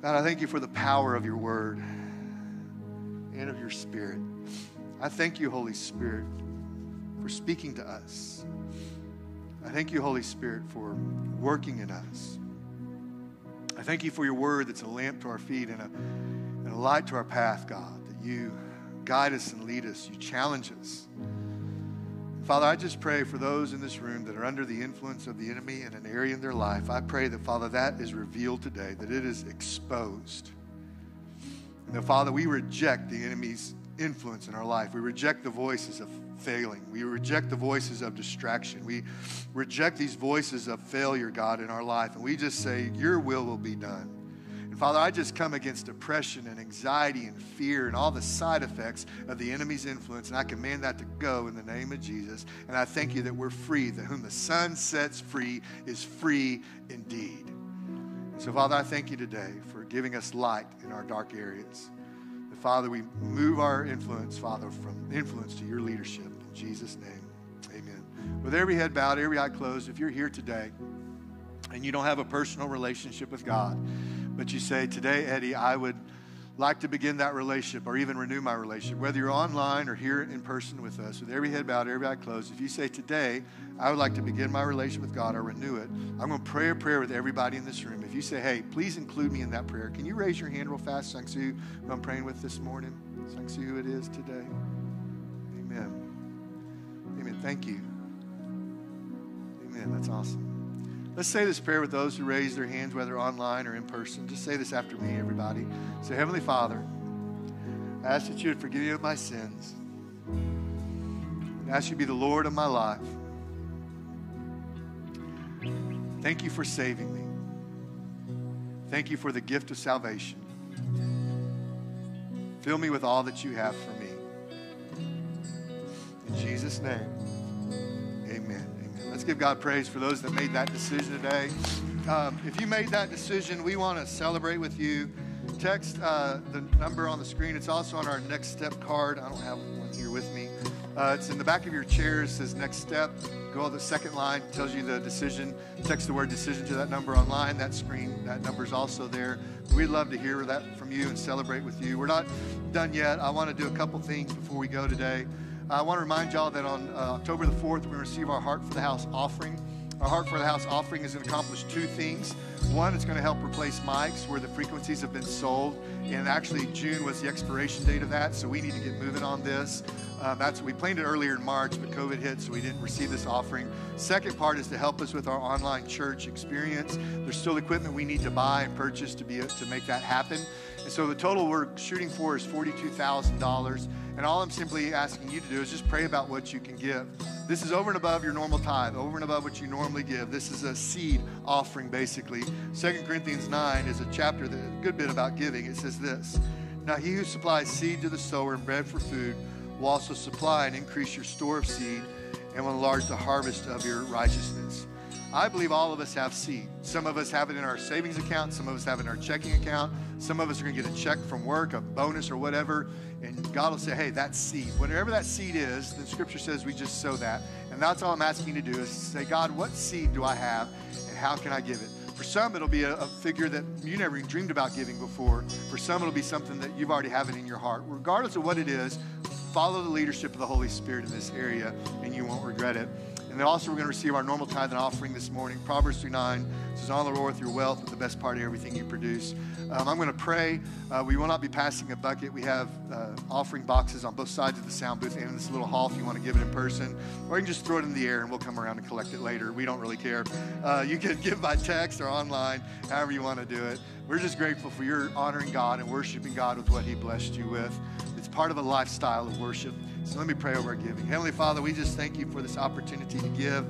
God, I thank you for the power of your word and of your spirit. I thank you, Holy Spirit, for speaking to us. I thank you, Holy Spirit, for working in us. I thank you for your word that's a lamp to our feet and a, and a light to our path, God, that you guide us and lead us, you challenge us. Father, I just pray for those in this room that are under the influence of the enemy in an area in their life. I pray that, Father, that is revealed today, that it is exposed. And that, Father, we reject the enemy's influence in our life. We reject the voices of failing. We reject the voices of distraction. We reject these voices of failure, God, in our life. And we just say, Your will will be done. And Father, I just come against depression and anxiety and fear and all the side effects of the enemy's influence. And I command that to go in the name of Jesus. And I thank you that we're free, that whom the Son sets free is free indeed. So, Father, I thank you today for giving us light in our dark areas. That, Father, we move our influence, Father, from influence to your leadership. In Jesus' name, amen. With every head bowed, every eye closed, if you're here today and you don't have a personal relationship with God, but you say, Today, Eddie, I would like to begin that relationship or even renew my relationship, whether you're online or here in person with us, with every head bowed, every eye closed, if you say, Today, I would like to begin my relationship with God or renew it, I'm going to pray a prayer with everybody in this room. If you say, Hey, please include me in that prayer, can you raise your hand real fast? Can see who I'm praying with this morning. So I can who it is today. Amen. Amen. Thank you. Amen. That's awesome. Let's say this prayer with those who raise their hands, whether online or in person. Just say this after me, everybody. Say, Heavenly Father, I ask that you would forgive me of my sins. I ask you to be the Lord of my life. Thank you for saving me. Thank you for the gift of salvation. Fill me with all that you have for me. In Jesus' name, amen. Give God praise for those that made that decision today. Um, if you made that decision, we want to celebrate with you. Text uh, the number on the screen. It's also on our next step card. I don't have one here with me. Uh, it's in the back of your chair. It says next step. Go to the second line. Tells you the decision. Text the word decision to that number online. That screen, that number is also there. We'd love to hear that from you and celebrate with you. We're not done yet. I want to do a couple things before we go today. I want to remind y'all that on uh, October the 4th, we receive our Heart for the House offering. Our Heart for the House offering is going to accomplish two things. One, it's going to help replace mics where the frequencies have been sold. And actually, June was the expiration date of that, so we need to get moving on this. Uh, that's we planned it earlier in March, but COVID hit, so we didn't receive this offering. Second part is to help us with our online church experience. There's still equipment we need to buy and purchase to be to make that happen. And so the total we're shooting for is forty-two thousand dollars. And all I'm simply asking you to do is just pray about what you can give. This is over and above your normal tithe, over and above what you normally give. This is a seed offering, basically. Second Corinthians 9 is a chapter that a good bit about giving. It says this Now he who supplies seed to the sower and bread for food will also supply and increase your store of seed and will enlarge the harvest of your righteousness. I believe all of us have seed. Some of us have it in our savings account, some of us have it in our checking account, some of us are going to get a check from work, a bonus or whatever, and God will say, hey, that's seed. Whatever that seed is, the scripture says we just sow that. And that's all I'm asking you to do is say, God, what seed do I have and how can I give it? For some, it'll be a, a, figure that you never dreamed about giving before. For some, it'll be something that you've already have it in your heart. Regardless of what it is, follow the leadership of the Holy Spirit in this area, and you won't regret it. And then also, we're going to receive our normal tithe and offering this morning. Proverbs 3 9 says, Honor the Lord with your wealth, with the best part of everything you produce. Um, I'm going to pray. Uh, we will not be passing a bucket. We have uh, offering boxes on both sides of the sound booth and in this little hall if you want to give it in person. Or you can just throw it in the air and we'll come around and collect it later. We don't really care. Uh, you can [LAUGHS] give by text or online, however you want to do it. We're just grateful for your honoring God and worshiping God with what He blessed you with. It's part of a lifestyle of worship. So let me pray over our giving. Heavenly Father, we just thank you for this opportunity to give.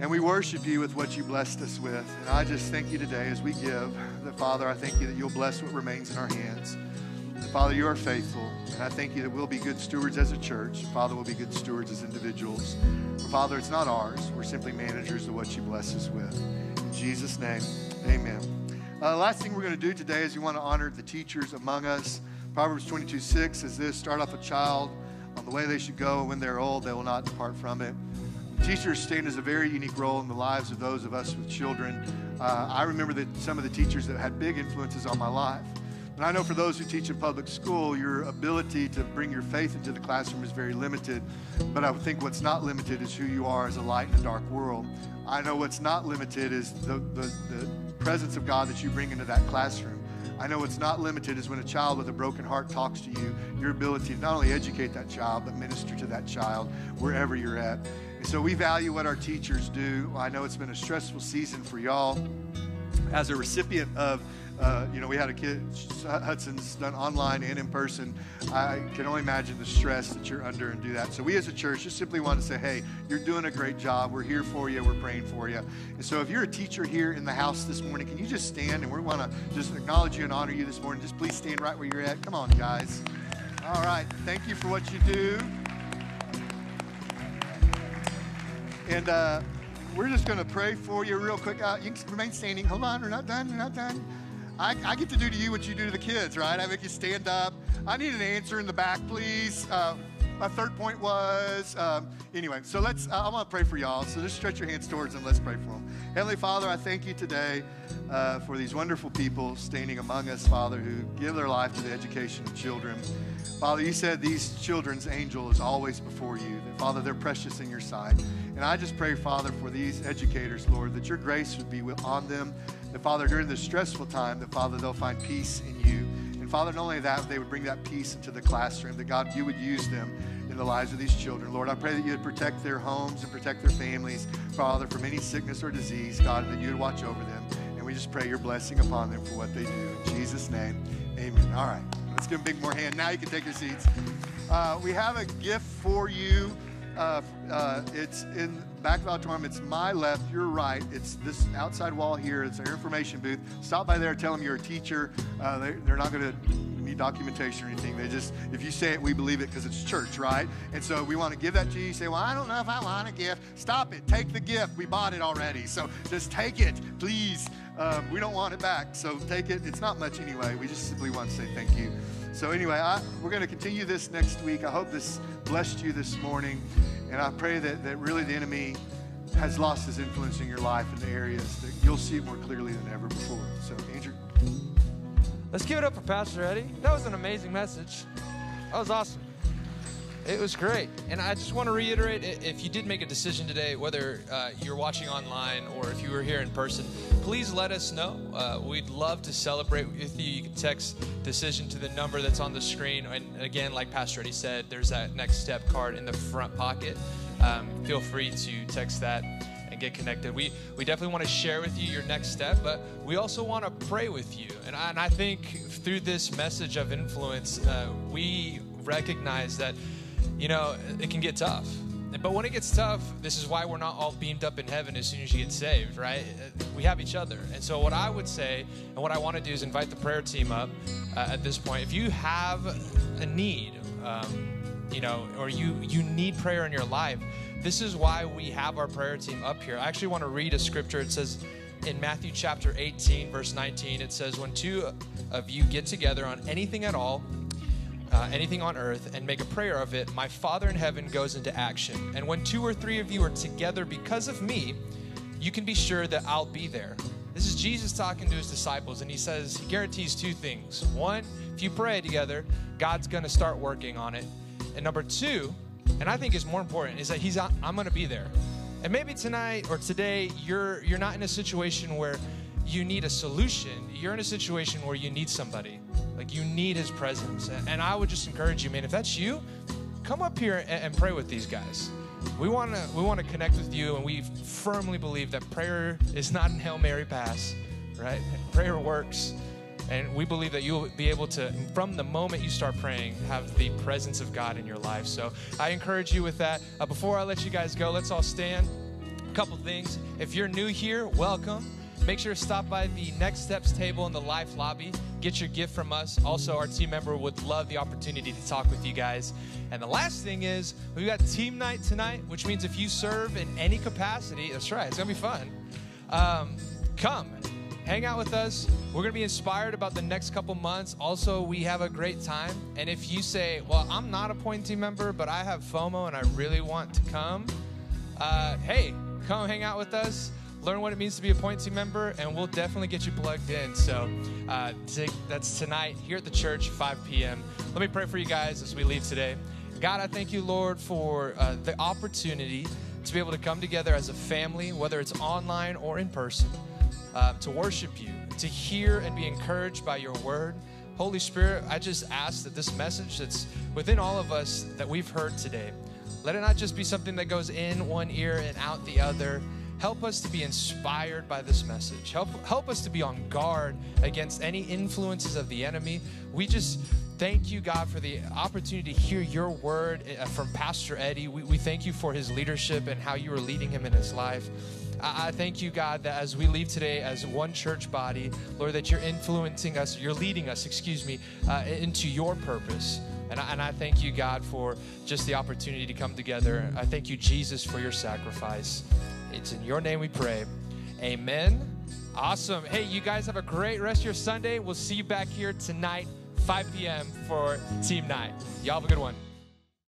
And we worship you with what you blessed us with. And I just thank you today as we give that, Father, I thank you that you'll bless what remains in our hands. And Father, you are faithful. And I thank you that we'll be good stewards as a church. Father, we'll be good stewards as individuals. For Father, it's not ours. We're simply managers of what you bless us with. In Jesus' name, amen. Uh, last thing we're going to do today is we want to honor the teachers among us. Proverbs 22 6 says this start off a child on the way they should go. and When they're old, they will not depart from it. Teachers stand as a very unique role in the lives of those of us with children. Uh, I remember that some of the teachers that had big influences on my life. And I know for those who teach in public school, your ability to bring your faith into the classroom is very limited. But I think what's not limited is who you are as a light in a dark world. I know what's not limited is the, the, the presence of God that you bring into that classroom. I know what's not limited is when a child with a broken heart talks to you, your ability to not only educate that child, but minister to that child wherever you're at. And so we value what our teachers do. I know it's been a stressful season for y'all. As a recipient of uh, you know, we had a kid, Hudson's done online and in person. I can only imagine the stress that you're under and do that. So we as a church just simply want to say, hey, you're doing a great job. We're here for you. We're praying for you. And so if you're a teacher here in the house this morning, can you just stand and we want to just acknowledge you and honor you this morning. Just please stand right where you're at. Come on, guys. All right. Thank you for what you do. And uh, we're just going to pray for you real quick. Uh, you can remain standing. Hold on. We're not done. We're not done. I, I, get to do to you what you do to the kids, right? I make you stand up. I need an answer in the back, please. Uh, my third point was um, anyway. So let's. Uh, I want to pray for y'all. So just stretch your hands towards them. Let's pray for them. Heavenly Father, I thank you today uh, for these wonderful people standing among us, Father, who give their life to the education of children. Father, you said these children's angel is always before you. That Father, they're precious in your sight. And I just pray, Father, for these educators, Lord, that your grace would be on them that, Father, during this stressful time, that, Father, they'll find peace in you. And, Father, not only that, they would bring that peace into the classroom, that, God, you would use them in the lives of these children. Lord, I pray that you would protect their homes and protect their families, Father, from any sickness or disease, God, that you would watch over them. And we just pray your blessing upon them for what they do. In Jesus' name, amen. All right, let's give them a big more hand. Now you can take your seats. Uh, we have a gift for you. Uh, Uh, it's in back of the auditorium. It's my left, your right. It's this outside wall here. It's our information booth. Stop by there. Tell them you're a teacher. Uh, they, they're not going to need documentation or anything. They just, if you say it, we believe it because it's church, right? And so we want to give that to you. You say, well, I don't know if I want a gift. Stop it. Take the gift. We bought it already. So just take it, please. Um, we don't want it back. So take it. It's not much anyway. We just simply want to say thank you. So anyway, I, we're going to continue this next week. I hope this blessed you this morning. And I pray that, that really the enemy has lost his influence in your life in the areas that you'll see it more clearly than ever before. So, Andrew. Let's give it up for Pastor Eddie. That was an amazing message. That was awesome. It was great. And I just want to reiterate if you did make a decision today, whether uh, you're watching online or if you were here in person, please let us know. Uh, we'd love to celebrate with you. You can text decision to the number that's on the screen. And again, like Pastor Eddie said, there's that next step card in the front pocket. Um, feel free to text that and get connected. We we definitely want to share with you your next step, but we also want to pray with you. And I, and I think through this message of influence, uh, we recognize that you know it can get tough. But when it gets tough, this is why we're not all beamed up in heaven as soon as you get saved, right? We have each other. And so, what I would say, and what I want to do is invite the prayer team up uh, at this point. If you have a need, um, you know, or you you need prayer in your life, this is why we have our prayer team up here. I actually want to read a scripture. It says in Matthew chapter 18, verse 19, it says, When two of you get together on anything at all, uh, anything on earth, and make a prayer of it, my Father in heaven goes into action. And when two or three of you are together because of me, you can be sure that I'll be there. This is Jesus talking to his disciples, and he says, he guarantees two things. One, if you pray together, God's to start working on it. And number two, and I think is more important, is that he's I'm to be there. And maybe tonight or today you're you're not in a situation where you need a solution. You're in a situation where you need somebody. Like you need his presence. And, I would just encourage you, man, if that's you, come up here and, and pray with these guys. We want to we want to connect with you and we firmly believe that prayer is not an Hail Mary pass, right? Prayer works. And we believe that you'll be able to, from the moment you start praying, have the presence of God in your life. So I encourage you with that. Uh, before I let you guys go, let's all stand. A couple things. If you're new here, welcome. Make sure to stop by the Next Steps table in the Life lobby. Get your gift from us. Also, our team member would love the opportunity to talk with you guys. And the last thing is, we've got team night tonight, which means if you serve in any capacity, that's right, it's gonna be fun. Um, come, hang out with us. We're going to be inspired about the next couple months. Also, we have a great time. And if you say, Well, I'm not a point team member, but I have FOMO and I really want to come, uh, hey, come hang out with us. Learn what it means to be a point team member, and we'll definitely get you plugged in. So uh, that's tonight here at the church, 5 p.m. Let me pray for you guys as we leave today. God, I thank you, Lord, for uh, the opportunity to be able to come together as a family, whether it's online or in person uh, to worship you, to hear and be encouraged by your word. Holy Spirit, I just ask that this message that's within all of us that we've heard today, let it not just be something that goes in one ear and out the other. Help us to be inspired by this message. Help, help us to be on guard against any influences of the enemy. We just thank you, God, for the opportunity to hear your word uh, from Pastor Eddie. We, we thank you for his leadership and how you are leading him in his life. I I thank you, God, that as we leave today as one church body, Lord, that you're influencing us, you're leading us, excuse me, uh, into your purpose. And I, and I thank you, God, for just the opportunity to come together. I thank you, Jesus, for your sacrifice. It's in your name we pray. Amen. Awesome. Hey, you guys have a great rest of your Sunday. We'll see you back here tonight, 5 p.m. for team night. Y'all have a good one.